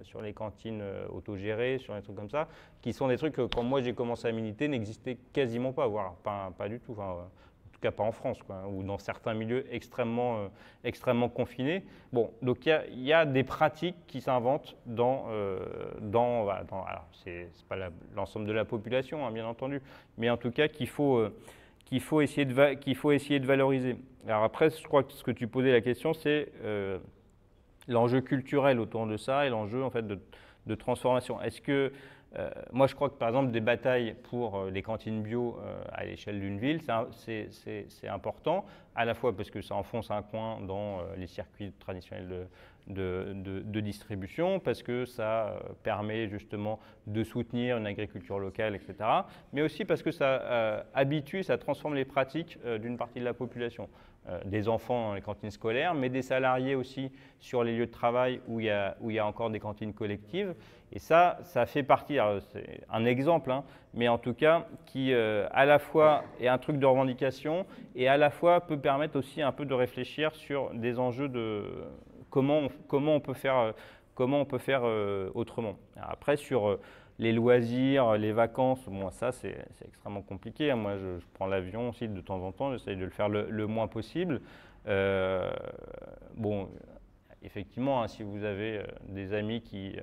sur les cantines autogérées, sur des trucs comme ça, qui sont des trucs que quand moi j'ai commencé à militer n'existaient quasiment pas, voire pas, pas du tout. En tout cas pas en France, ou dans certains milieux extrêmement, extrêmement confinés. Bon, donc il y, y, a des pratiques qui s'inventent dans, dans, voilà, c'est pas l'ensemble de la population, hein, bien entendu, mais en tout cas qu'il faut qu'il faut, essayer de, qu'il faut essayer de valoriser. Alors après, je crois que ce que tu posais la question, c'est euh, l'enjeu culturel autour de ça et l'enjeu en fait de, transformation. Est-ce que euh, moi, je crois que par exemple, des batailles pour euh, les cantines bio à l'échelle d'une ville, c'est important, à la fois parce que ça enfonce un coin dans les circuits traditionnels de, de, distribution parce que ça euh, permet justement de soutenir une agriculture locale, etc. Mais aussi parce que ça euh, habitue, ça transforme les pratiques euh, d'une partie de la population. des enfants dans les cantines scolaires, mais des salariés aussi sur les lieux de travail où il y a, où il y a encore des cantines collectives. Et ça, ça fait partie, c'est un exemple, hein, mais en tout cas, qui à la fois est un truc de revendication et à la fois peut permettre aussi un peu de réfléchir sur des enjeux de, comment on, comment on peut faire, euh, comment on peut faire euh, autrement. Après, sur euh, les loisirs, les vacances, moi ça c'est extrêmement compliqué. Hein. Moi je, prends l'avion aussi de temps en temps, j'essaye de le faire le, moins possible. bon, effectivement, hein, si vous avez des amis qui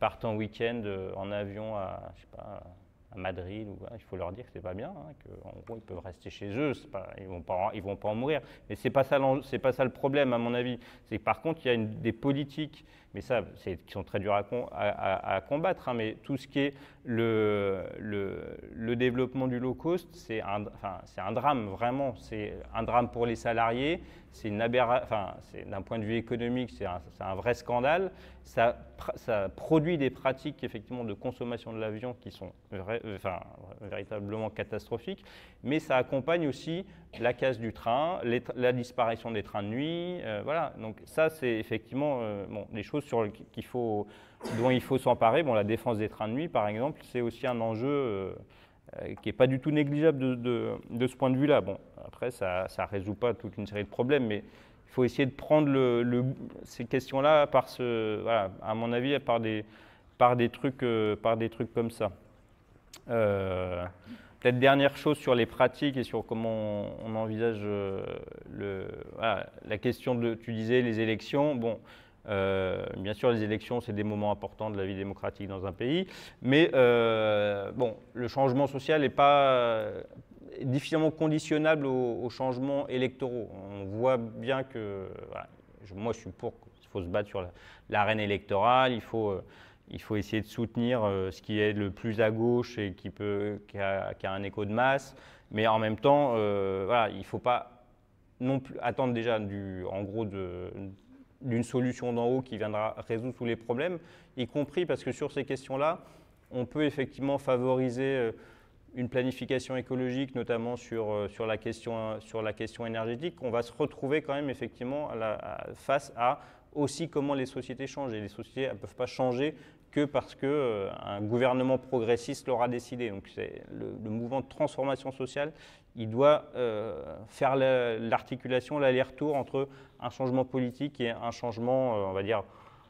partent en week-end en avion à, je sais pas, Madrid, ou, il faut leur dire que c'est pas bien, hein, qu'en gros ils peuvent rester chez eux, pas, ils vont pas, ils vont pas en mourir. Mais c'est pas ça, c'est pas ça le problème à mon avis. C'est par contre il y a des politiques, mais ça, c'est qui sont très dures à, combattre. Hein, mais tout ce qui est le, développement du low cost, c'est un, drame vraiment. C'est un drame pour les salariés. C'est une enfin, d'un point de vue économique, c'est un, vrai scandale. Ça, produit des pratiques effectivement de consommation de l'avion qui sont enfin, véritablement catastrophiques, mais ça accompagne aussi la casse du train, la disparition des trains de nuit. Euh, voilà, donc ça c'est effectivement euh, bon, des choses sur qu'il faut, dont il faut s'emparer. Bon, la défense des trains de nuit, par exemple, c'est aussi un enjeu euh, qui n'est pas du tout négligeable de, de, ce point de vue-là. Bon, après, ça ne résout pas toute une série de problèmes, mais il faut essayer de prendre le, ces questions-là ce, à mon avis, par des, par des, trucs, par des trucs comme ça. Peut-être dernière chose sur les pratiques et sur comment on, envisage euh, le, la question de, tu disais, les élections. Bon, euh, bien sûr, les élections, c'est des moments importants de la vie démocratique dans un pays, mais euh, bon, le changement social n'est pas difficilement conditionnable aux, changements électoraux. On voit bien que, moi je suis pour qu'il faut se battre sur l'arène électorale, il faut, euh, il faut essayer de soutenir ce qui est le plus à gauche et qui, peut, qui, a, un écho de masse, mais en même temps, voilà, il ne faut pas non plus attendre déjà du, en gros d'une solution d'en haut qui viendra résoudre tous les problèmes, y compris parce que sur ces questions-là, on peut effectivement favoriser une planification écologique, notamment sur, euh, sur, la question, sur la question énergétique, on va se retrouver quand même effectivement face à aussi comment les sociétés changent. Et les sociétés ne peuvent pas changer que parce qu'un euh, un gouvernement progressiste l'aura décidé. Donc le, mouvement de transformation sociale, il doit euh, faire l'articulation, l'aller-retour entre un changement politique et un changement, on va dire,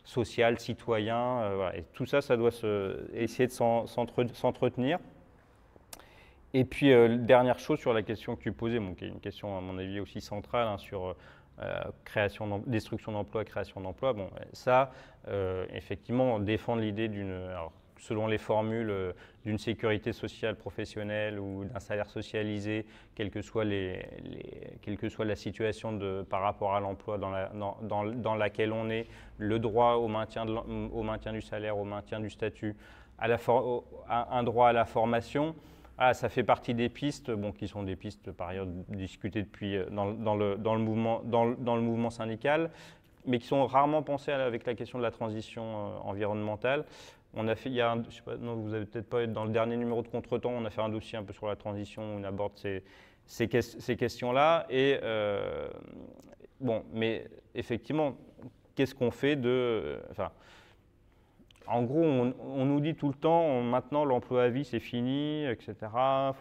social, citoyen. Et tout ça, ça doit essayer de s'entretenir. Et puis, euh, dernière chose sur la question que tu posais, qui est une question à mon avis aussi centrale hein, sur euh, création destruction d'emplois, création d'emplois. Bon, ça, euh, effectivement, défendre l'idée d'une, selon les formules, d'une sécurité sociale professionnelle ou d'un salaire socialisé, quelle que soit, les, que soit la situation de, par rapport à l'emploi dans, la, dans, dans, laquelle on est, le droit au maintien, au maintien du salaire, au maintien du statut, à la un droit à la formation. Ah, ça fait partie des pistes, bon, qui sont des pistes par ailleurs discutées depuis euh, dans, le, dans le, mouvement, dans, le mouvement syndical, mais qui sont rarement pensées avec la question de la transition euh, environnementale. On a fait, il y a je sais pas, non, vous avez peut-être pas dans le dernier numéro de Contretemps, on a fait un dossier un peu sur la transition où on aborde ces, ces, ces questions-là. Et euh, bon, mais effectivement, qu'est-ce qu'on fait de, enfin, en gros, on, nous dit tout le temps, maintenant l'emploi à vie c'est fini, etc.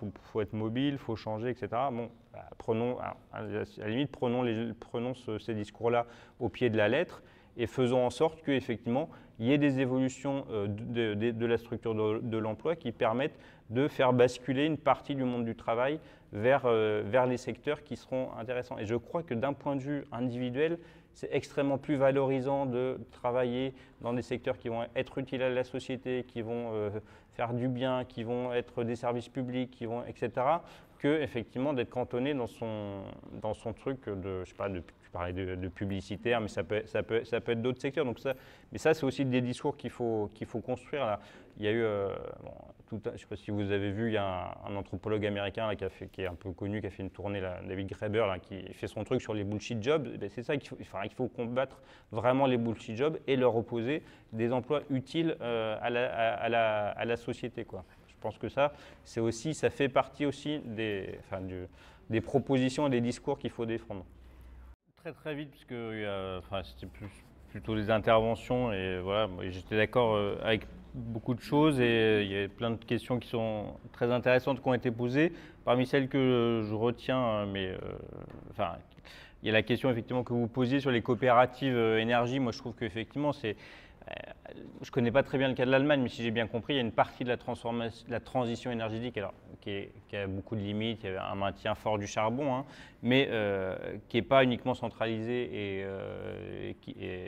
Il faut, être mobile, il faut changer, etc. Bon, bah, prenons, à la limite, prenons, ces discours-là au pied de la lettre et faisons en sorte qu'effectivement, il y ait des évolutions euh, de, la structure de, l'emploi qui permettent de faire basculer une partie du monde du travail euh, vers les secteurs qui seront intéressants. Et je crois que d'un point de vue individuel, c'est extrêmement plus valorisant de travailler dans des secteurs qui vont être utiles à la société, qui vont euh, faire du bien, qui vont être des services publics, qui vont, etc., que effectivement d'être cantonné dans son, dans son truc de, je sais pas, de, parlais de, publicitaire, mais ça peut, ça peut, ça peut être d'autres secteurs. Donc ça, mais ça, c'est aussi des discours qu'il faut, qu'il faut construire. Il y a eu, euh, je ne sais pas si vous avez vu, il y a un, anthropologue américain qui, a fait, qui est un peu connu, qui a fait une tournée, David Graeber, qui fait son truc sur les bullshit jobs. Eh ben, c'est ça qu'il faut, il faut combattre vraiment les bullshit jobs et leur opposer des emplois utiles euh, à, la, à, la, à, la, société. Je pense que ça, c'est aussi, ça fait partie aussi des, enfin, des propositions et des discours qu'il faut défendre. Très très vite, puisque enfin, c'était plutôt les interventions et voilà, j'étais d'accord euh, avec beaucoup de choses et il y a plein de questions qui sont très intéressantes qui ont été posées. Parmi celles que je retiens, euh, mais euh, enfin, il y a la question effectivement que vous posiez sur les coopératives énergie. Moi, je trouve qu'effectivement, c'est euh, je ne connais pas très bien le cas de l'Allemagne, mais si j'ai bien compris, il y a une partie de la, transition énergétique alors, qui, a beaucoup de limites, il y a un maintien fort du charbon, hein, mais euh, qui n'est pas uniquement centralisée et, euh,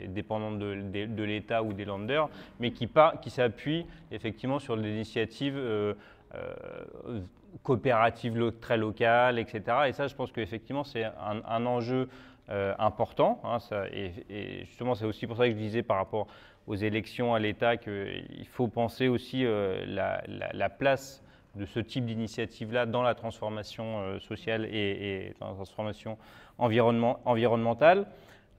dépendante de, l'État ou des landers, mais qui, s'appuie effectivement sur des initiatives coopératives très locales, etc. Et ça, je pense qu'effectivement, c'est un, enjeu important. Hein, et, justement, c'est aussi pour ça que je disais par rapport aux élections à l'État qu'il faut penser aussi euh, la, place de ce type d'initiative-là dans la transformation euh, sociale et, dans la transformation environnementale,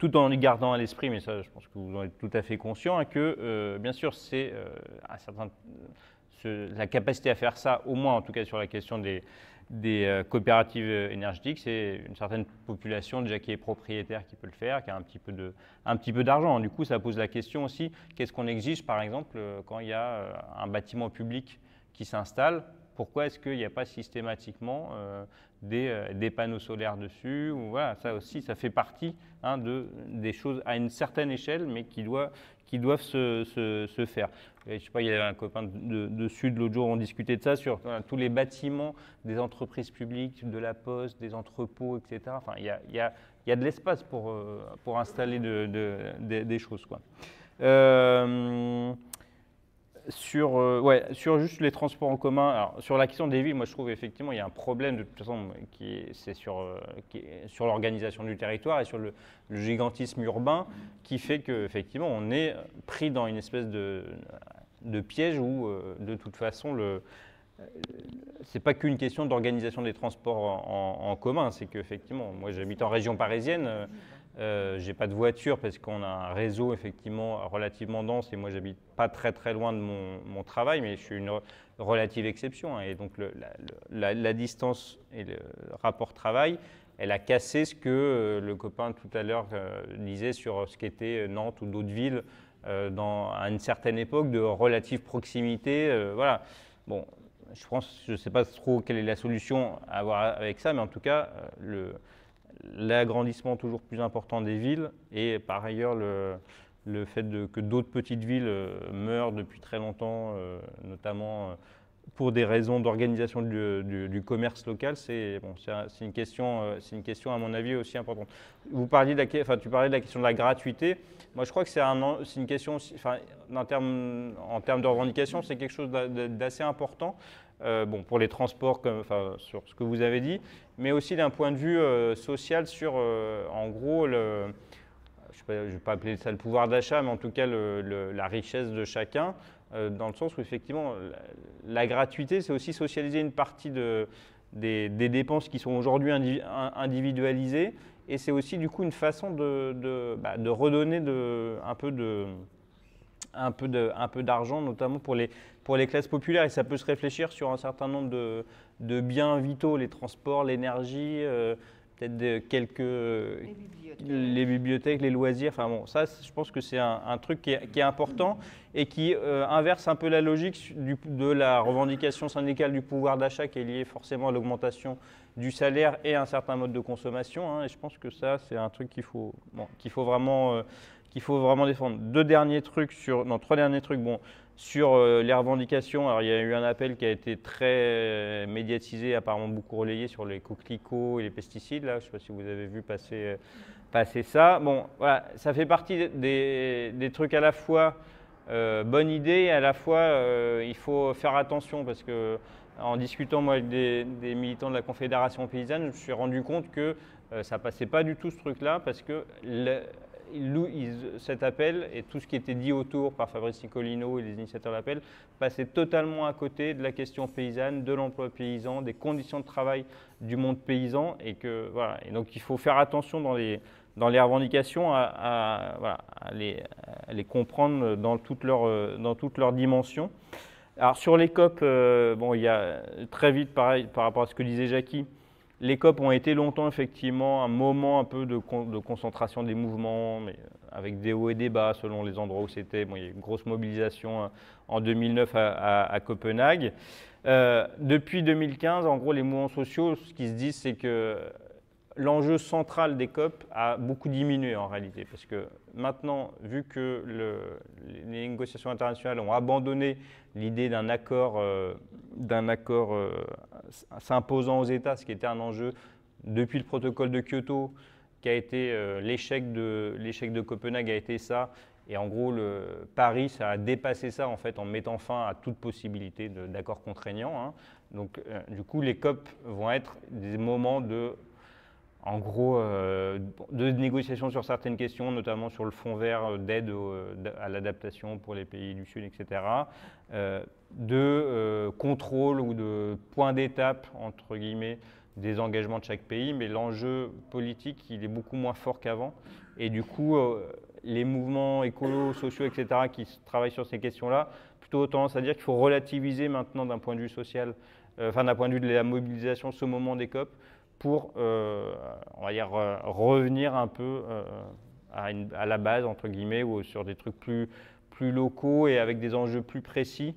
tout en y gardant à l'esprit, mais ça je pense que vous en êtes tout à fait conscient, hein, que euh, bien sûr c'est la capacité à faire ça, au moins en tout cas sur la question des, des euh, coopératives énergétiques, c'est une certaine population déjà qui est propriétaire qui peut le faire, qui a un petit peu, d'argent. Du coup, ça pose la question aussi, qu'est-ce qu'on exige par exemple euh, quand il y a euh, un bâtiment public qui s'installe pourquoi est-ce qu'il n'y a pas systématiquement des, des, panneaux solaires dessus voilà, Ça aussi, ça fait partie hein, de, des choses à une certaine échelle, mais qui, doit, qui doivent se, faire. je sais pas, il y avait un copain de, Sud l'autre jour, on discutait de ça sur tous les bâtiments des entreprises publiques, de la poste, des entrepôts, etc. Enfin, il y a, y a, y a de l'espace pour, euh, pour installer de, des choses. Quoi. Euh, sur, euh, ouais, sur juste les transports en commun, sur la question des villes, moi je trouve effectivement il y a un problème de toute façon qui c'est sur, euh, sur l'organisation du territoire et sur le, gigantisme urbain qui fait qu'effectivement on est pris dans une espèce de, de piège où euh, de toute façon le, c'est pas qu'une question d'organisation des transports en, en commun, c'est qu'effectivement, moi j'habite en région parisienne, euh, j'ai pas de voiture parce qu'on a un réseau effectivement relativement dense et moi j'habite pas très très loin de mon, travail, mais je suis une relative exception. Hein. et donc la, distance et le rapport travail, elle a cassé ce que euh, le copain tout à l'heure euh, disait sur ce qu'était Nantes ou d'autres villes dans, à une certaine époque de relative proximité. voilà. Bon, je pense, je sais pas trop quelle est la solution à avoir avec ça, mais en tout cas, le, l'agrandissement toujours plus important des villes et par ailleurs le, le fait que d'autres petites villes euh, meurent depuis très longtemps, euh, notamment euh, pour des raisons d'organisation du, commerce local, c'est bon, une, question, c'est une question à mon avis aussi importante. Vous parliez de la, enfin, tu parlais de la question de la gratuité. Moi, je crois que c'est un, une question, enfin, en termes, en de revendication, c'est quelque chose d'assez important. bon, pour les transports, enfin, sur ce que vous avez dit, mais aussi d'un point de vue euh, social sur, euh, en gros, je ne vais pas appeler ça le pouvoir d'achat, mais en tout cas la richesse de chacun, euh, dans le sens où effectivement la, gratuité, c'est aussi socialiser une partie de, des, dépenses qui sont aujourd'hui individualisées, et c'est aussi du coup une façon de, redonner un peu d'argent, notamment pour les, classes populaires. Et ça peut se réfléchir sur un certain nombre de, de biens vitaux, les transports, l'énergie, euh, peut-être quelques... Les bibliothèques. les bibliothèques. les loisirs. Enfin bon, ça, je pense que c'est un, truc qui est, important et qui euh, inverse un peu la logique du, de la revendication syndicale du pouvoir d'achat qui est liée forcément à l'augmentation du salaire et à un certain mode de consommation. Hein. et je pense que ça, c'est un truc qu'il faut, bon, qu'il faut vraiment... Euh, qu'il faut vraiment défendre. Deux derniers trucs sur, non, trois derniers trucs. Bon, sur euh, les revendications, alors il y a eu un appel qui a été très euh, médiatisé, apparemment beaucoup relayé sur les coquelicots et les pesticides. Là, je ne sais pas si vous avez vu passer, euh, passer ça. Bon, voilà, ça fait partie des, des trucs à la fois bonne idée et à la fois il faut faire attention parce que en discutant moi avec des, militants de la Confédération paysanne, je me suis rendu compte que ça passait pas du tout ce truc-là parce que cet appel et tout ce qui était dit autour par Fabrice Nicolino et les initiateurs de l'appel passait totalement à côté de la question paysanne, de l'emploi paysan, des conditions de travail du monde paysan. Et, donc il faut faire attention dans les, revendications à, les, comprendre dans toutes leurs dimensions. Alors sur les COP, euh, bon, il y a très vite, pareil, par rapport à ce que disait Jackie, les COP ont été longtemps effectivement un moment un peu de, concentration des mouvements, mais euh, avec des hauts et des bas selon les endroits où c'était. Bon, il y a eu une grosse mobilisation hein, en 2009 à, Copenhague. Euh, depuis 2015, en gros, les mouvements sociaux, ce qu'ils se disent, c'est que l'enjeu central des COP a beaucoup diminué en réalité, parce que maintenant, vu que les négociations internationales ont abandonné l'idée d'un accord, euh, euh, s'imposant aux États, ce qui était un enjeu depuis le protocole de Kyoto, qui a été euh, l'échec de l'échec de Copenhague a été ça, et en gros, le, Paris ça a dépassé ça en fait en mettant fin à toute possibilité d'accord contraignant. Hein. Donc, du coup, les COP vont être des moments de en gros, euh, de négociations sur certaines questions, notamment sur le fonds vert euh, d'aide euh, à l'adaptation pour les pays du Sud, etc., de contrôle ou de point d'étape, entre guillemets, des engagements de chaque pays, mais l'enjeu politique, il est beaucoup moins fort qu'avant. Et du coup, les mouvements écolos, sociaux, etc., qui travaillent sur ces questions-là, plutôt tendance à dire qu'il faut relativiser maintenant d'un point de vue social, enfin d'un point de vue de la mobilisation, ce moment des COP, pour, euh, euh, revenir un peu euh, à, la base, entre guillemets, ou sur des trucs plus, locaux et avec des enjeux plus précis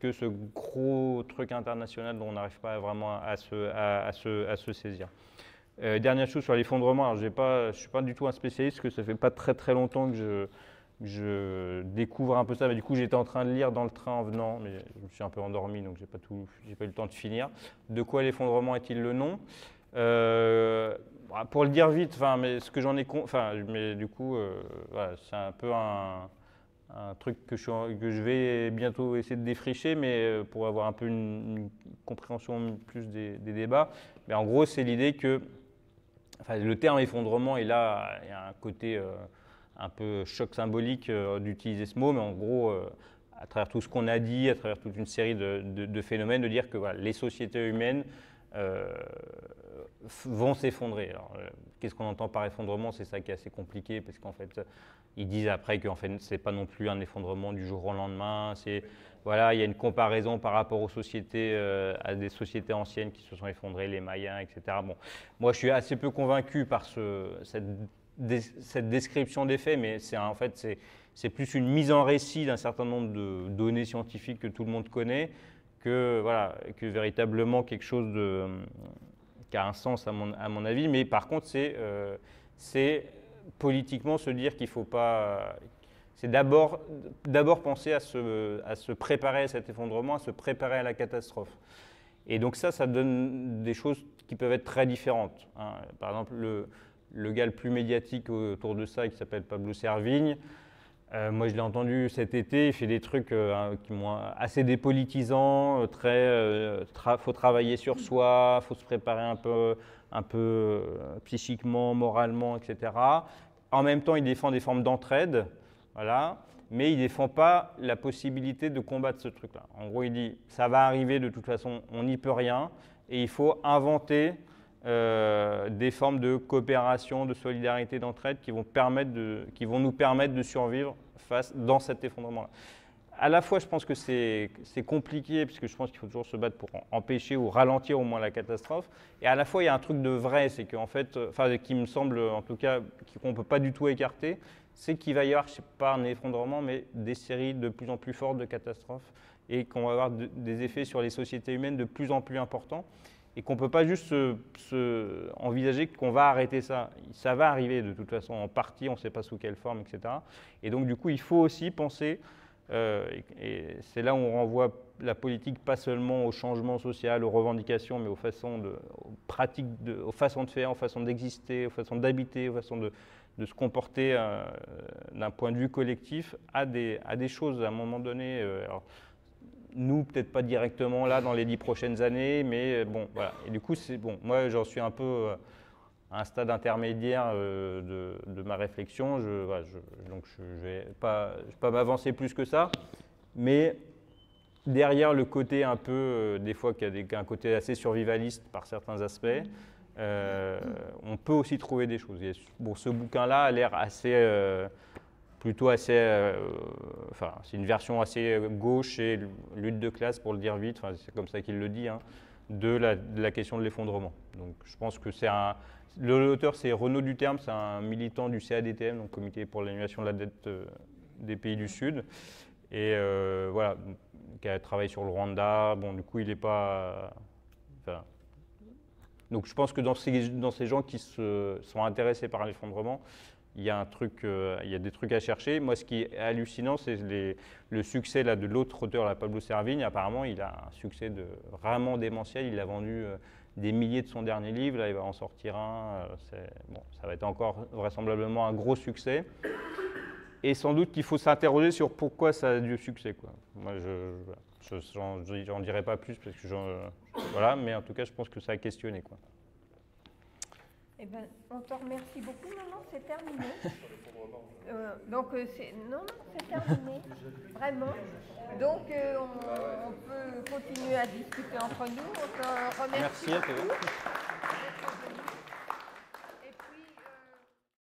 que ce gros truc international dont on n'arrive pas vraiment à se, saisir. dernière chose sur l'effondrement, je ne suis pas du tout un spécialiste, parce que ça fait pas très très longtemps que je, je découvre un peu ça, mais du coup j'étais en train de lire dans le train en venant, mais je me suis un peu endormi, donc j'ai pas, pas eu le temps de finir. De quoi l'effondrement est-il le nom? Pour le dire vite, enfin, mais ce que j'en ai, enfin, mais du coup, euh, c'est un peu un, truc que je, que je, vais bientôt essayer de défricher, mais pour avoir un peu une, compréhension plus des, débats. Mais en gros, c'est l'idée que enfin, le terme effondrement, et là, il y a un côté un peu choc symbolique d'utiliser ce mot, mais en gros, à travers tout ce qu'on a dit, à travers toute une série de, phénomènes, de dire que les sociétés humaines euh, vont s'effondrer. Euh, qu'est-ce qu'on entend par effondrement? C'est ça qui est assez compliqué, parce qu'en fait, ils disent après que fait, ce n'est pas non plus un effondrement du jour au lendemain. C'est, voilà, il y a une comparaison par rapport aux sociétés, euh, à des sociétés anciennes qui se sont effondrées, les Mayens, etc. Bon, moi, je suis assez peu convaincu par ce, cette, cette description des faits, mais c'est en fait, c'est c'est plus une mise en récit d'un certain nombre de données scientifiques que tout le monde connaît que, voilà, que véritablement quelque chose de, qui a un sens à mon, avis. Mais par contre, c'est euh, politiquement se dire qu'il ne faut pas... C'est d'abord penser à se, à se préparer à cet effondrement, à se préparer à la catastrophe. Et donc ça, ça donne des choses qui peuvent être très différentes. Hein. Par exemple, le, le gars le plus médiatique autour de ça, qui s'appelle Pablo Servigne, euh, moi, je l'ai entendu cet été, il fait des trucs euh, qui m'ont assez dépolitisants, euh, très, faut travailler sur soi, faut se préparer un peu, un peu psychiquement, moralement, etc. En même temps, il défend des formes d'entraide, voilà, mais il ne défend pas la possibilité de combattre ce truc-là. En gros, il dit, ça va arriver de toute façon, on n'y peut rien, et il faut inventer euh, des formes de coopération, de solidarité, d'entraide qui, vont qui vont nous permettre de survivre face, dans cet effondrement-là. À la fois, je pense que c'est compliqué, puisque je pense qu'il faut toujours se battre pour empêcher ou ralentir au moins la catastrophe. Et à la fois, il y a un truc de vrai, c'est qu'en fait, enfin, qui me semble, en tout cas, qu'on ne peut pas du tout écarter, c'est qu'il va y avoir, je sais pas un effondrement, mais des séries de plus en plus fortes de catastrophes et qu'on va avoir des effets sur les sociétés humaines de plus en plus importants et qu'on ne peut pas juste envisager qu'on va arrêter ça. Ça va arriver de toute façon en partie, on ne sait pas sous quelle forme, etc. Et donc du coup, il faut aussi penser, euh, et, c'est là où on renvoie la politique pas seulement au changement social, aux revendications, mais aux façons de, pratiques, aux façons de faire, aux façons d'exister, aux façons d'habiter, aux façons de, se comporter euh, d'un point de vue collectif à des, à des choses à un moment donné. Euh, nous, peut-être pas directement là dans les dix prochaines années, mais euh, bon, voilà. Et du coup, c'est bon. Moi, j'en suis un peu euh, à un stade intermédiaire euh, de, ma réflexion. Je, donc, je ne vais pas, pas m'avancer plus que ça, mais derrière le côté un peu, des fois, qui a, un côté assez survivaliste par certains aspects. on peut aussi trouver des choses. Bon, ce bouquin-là a l'air assez plutôt assez, euh, enfin, c'est une version assez gauche et lutte de classe pour le dire vite, enfin, c'est comme ça qu'il le dit, hein, de, la, question de l'effondrement. Donc je pense que c'est un, l'auteur c'est Renaud Duterme, c'est un militant du CADTM, donc Comité pour l'annulation de la dette euh, des pays du Sud, et euh, voilà, qui a travaillé sur le Rwanda. Bon, du coup, il n'est pas, donc je pense que dans ces, dans ces gens qui se, sont intéressés par l'effondrement, il y a, un truc, euh, il y a des trucs à chercher. Moi, ce qui est hallucinant, c'est le succès là, de l'autre auteur, la Pablo Servigne. Apparemment, il a un succès vraiment démentiel. Il a vendu euh, des milliers de son dernier livre. Là, il va en sortir un. Euh, bon, ça va être encore vraisemblablement un gros succès. Et sans doute qu'il faut s'interroger sur pourquoi ça a du succès. Quoi. Moi, je n'en dirai pas plus, parce que voilà, mais en tout cas, je pense que ça a questionné. Quoi. Eh ben, on te remercie beaucoup. Non, non, c'est terminé. Euh, donc, euh, c'est, non, non, c'est terminé. Vraiment. Donc, euh, on, on, peut continuer à discuter entre nous. On te remercie. Merci à toi.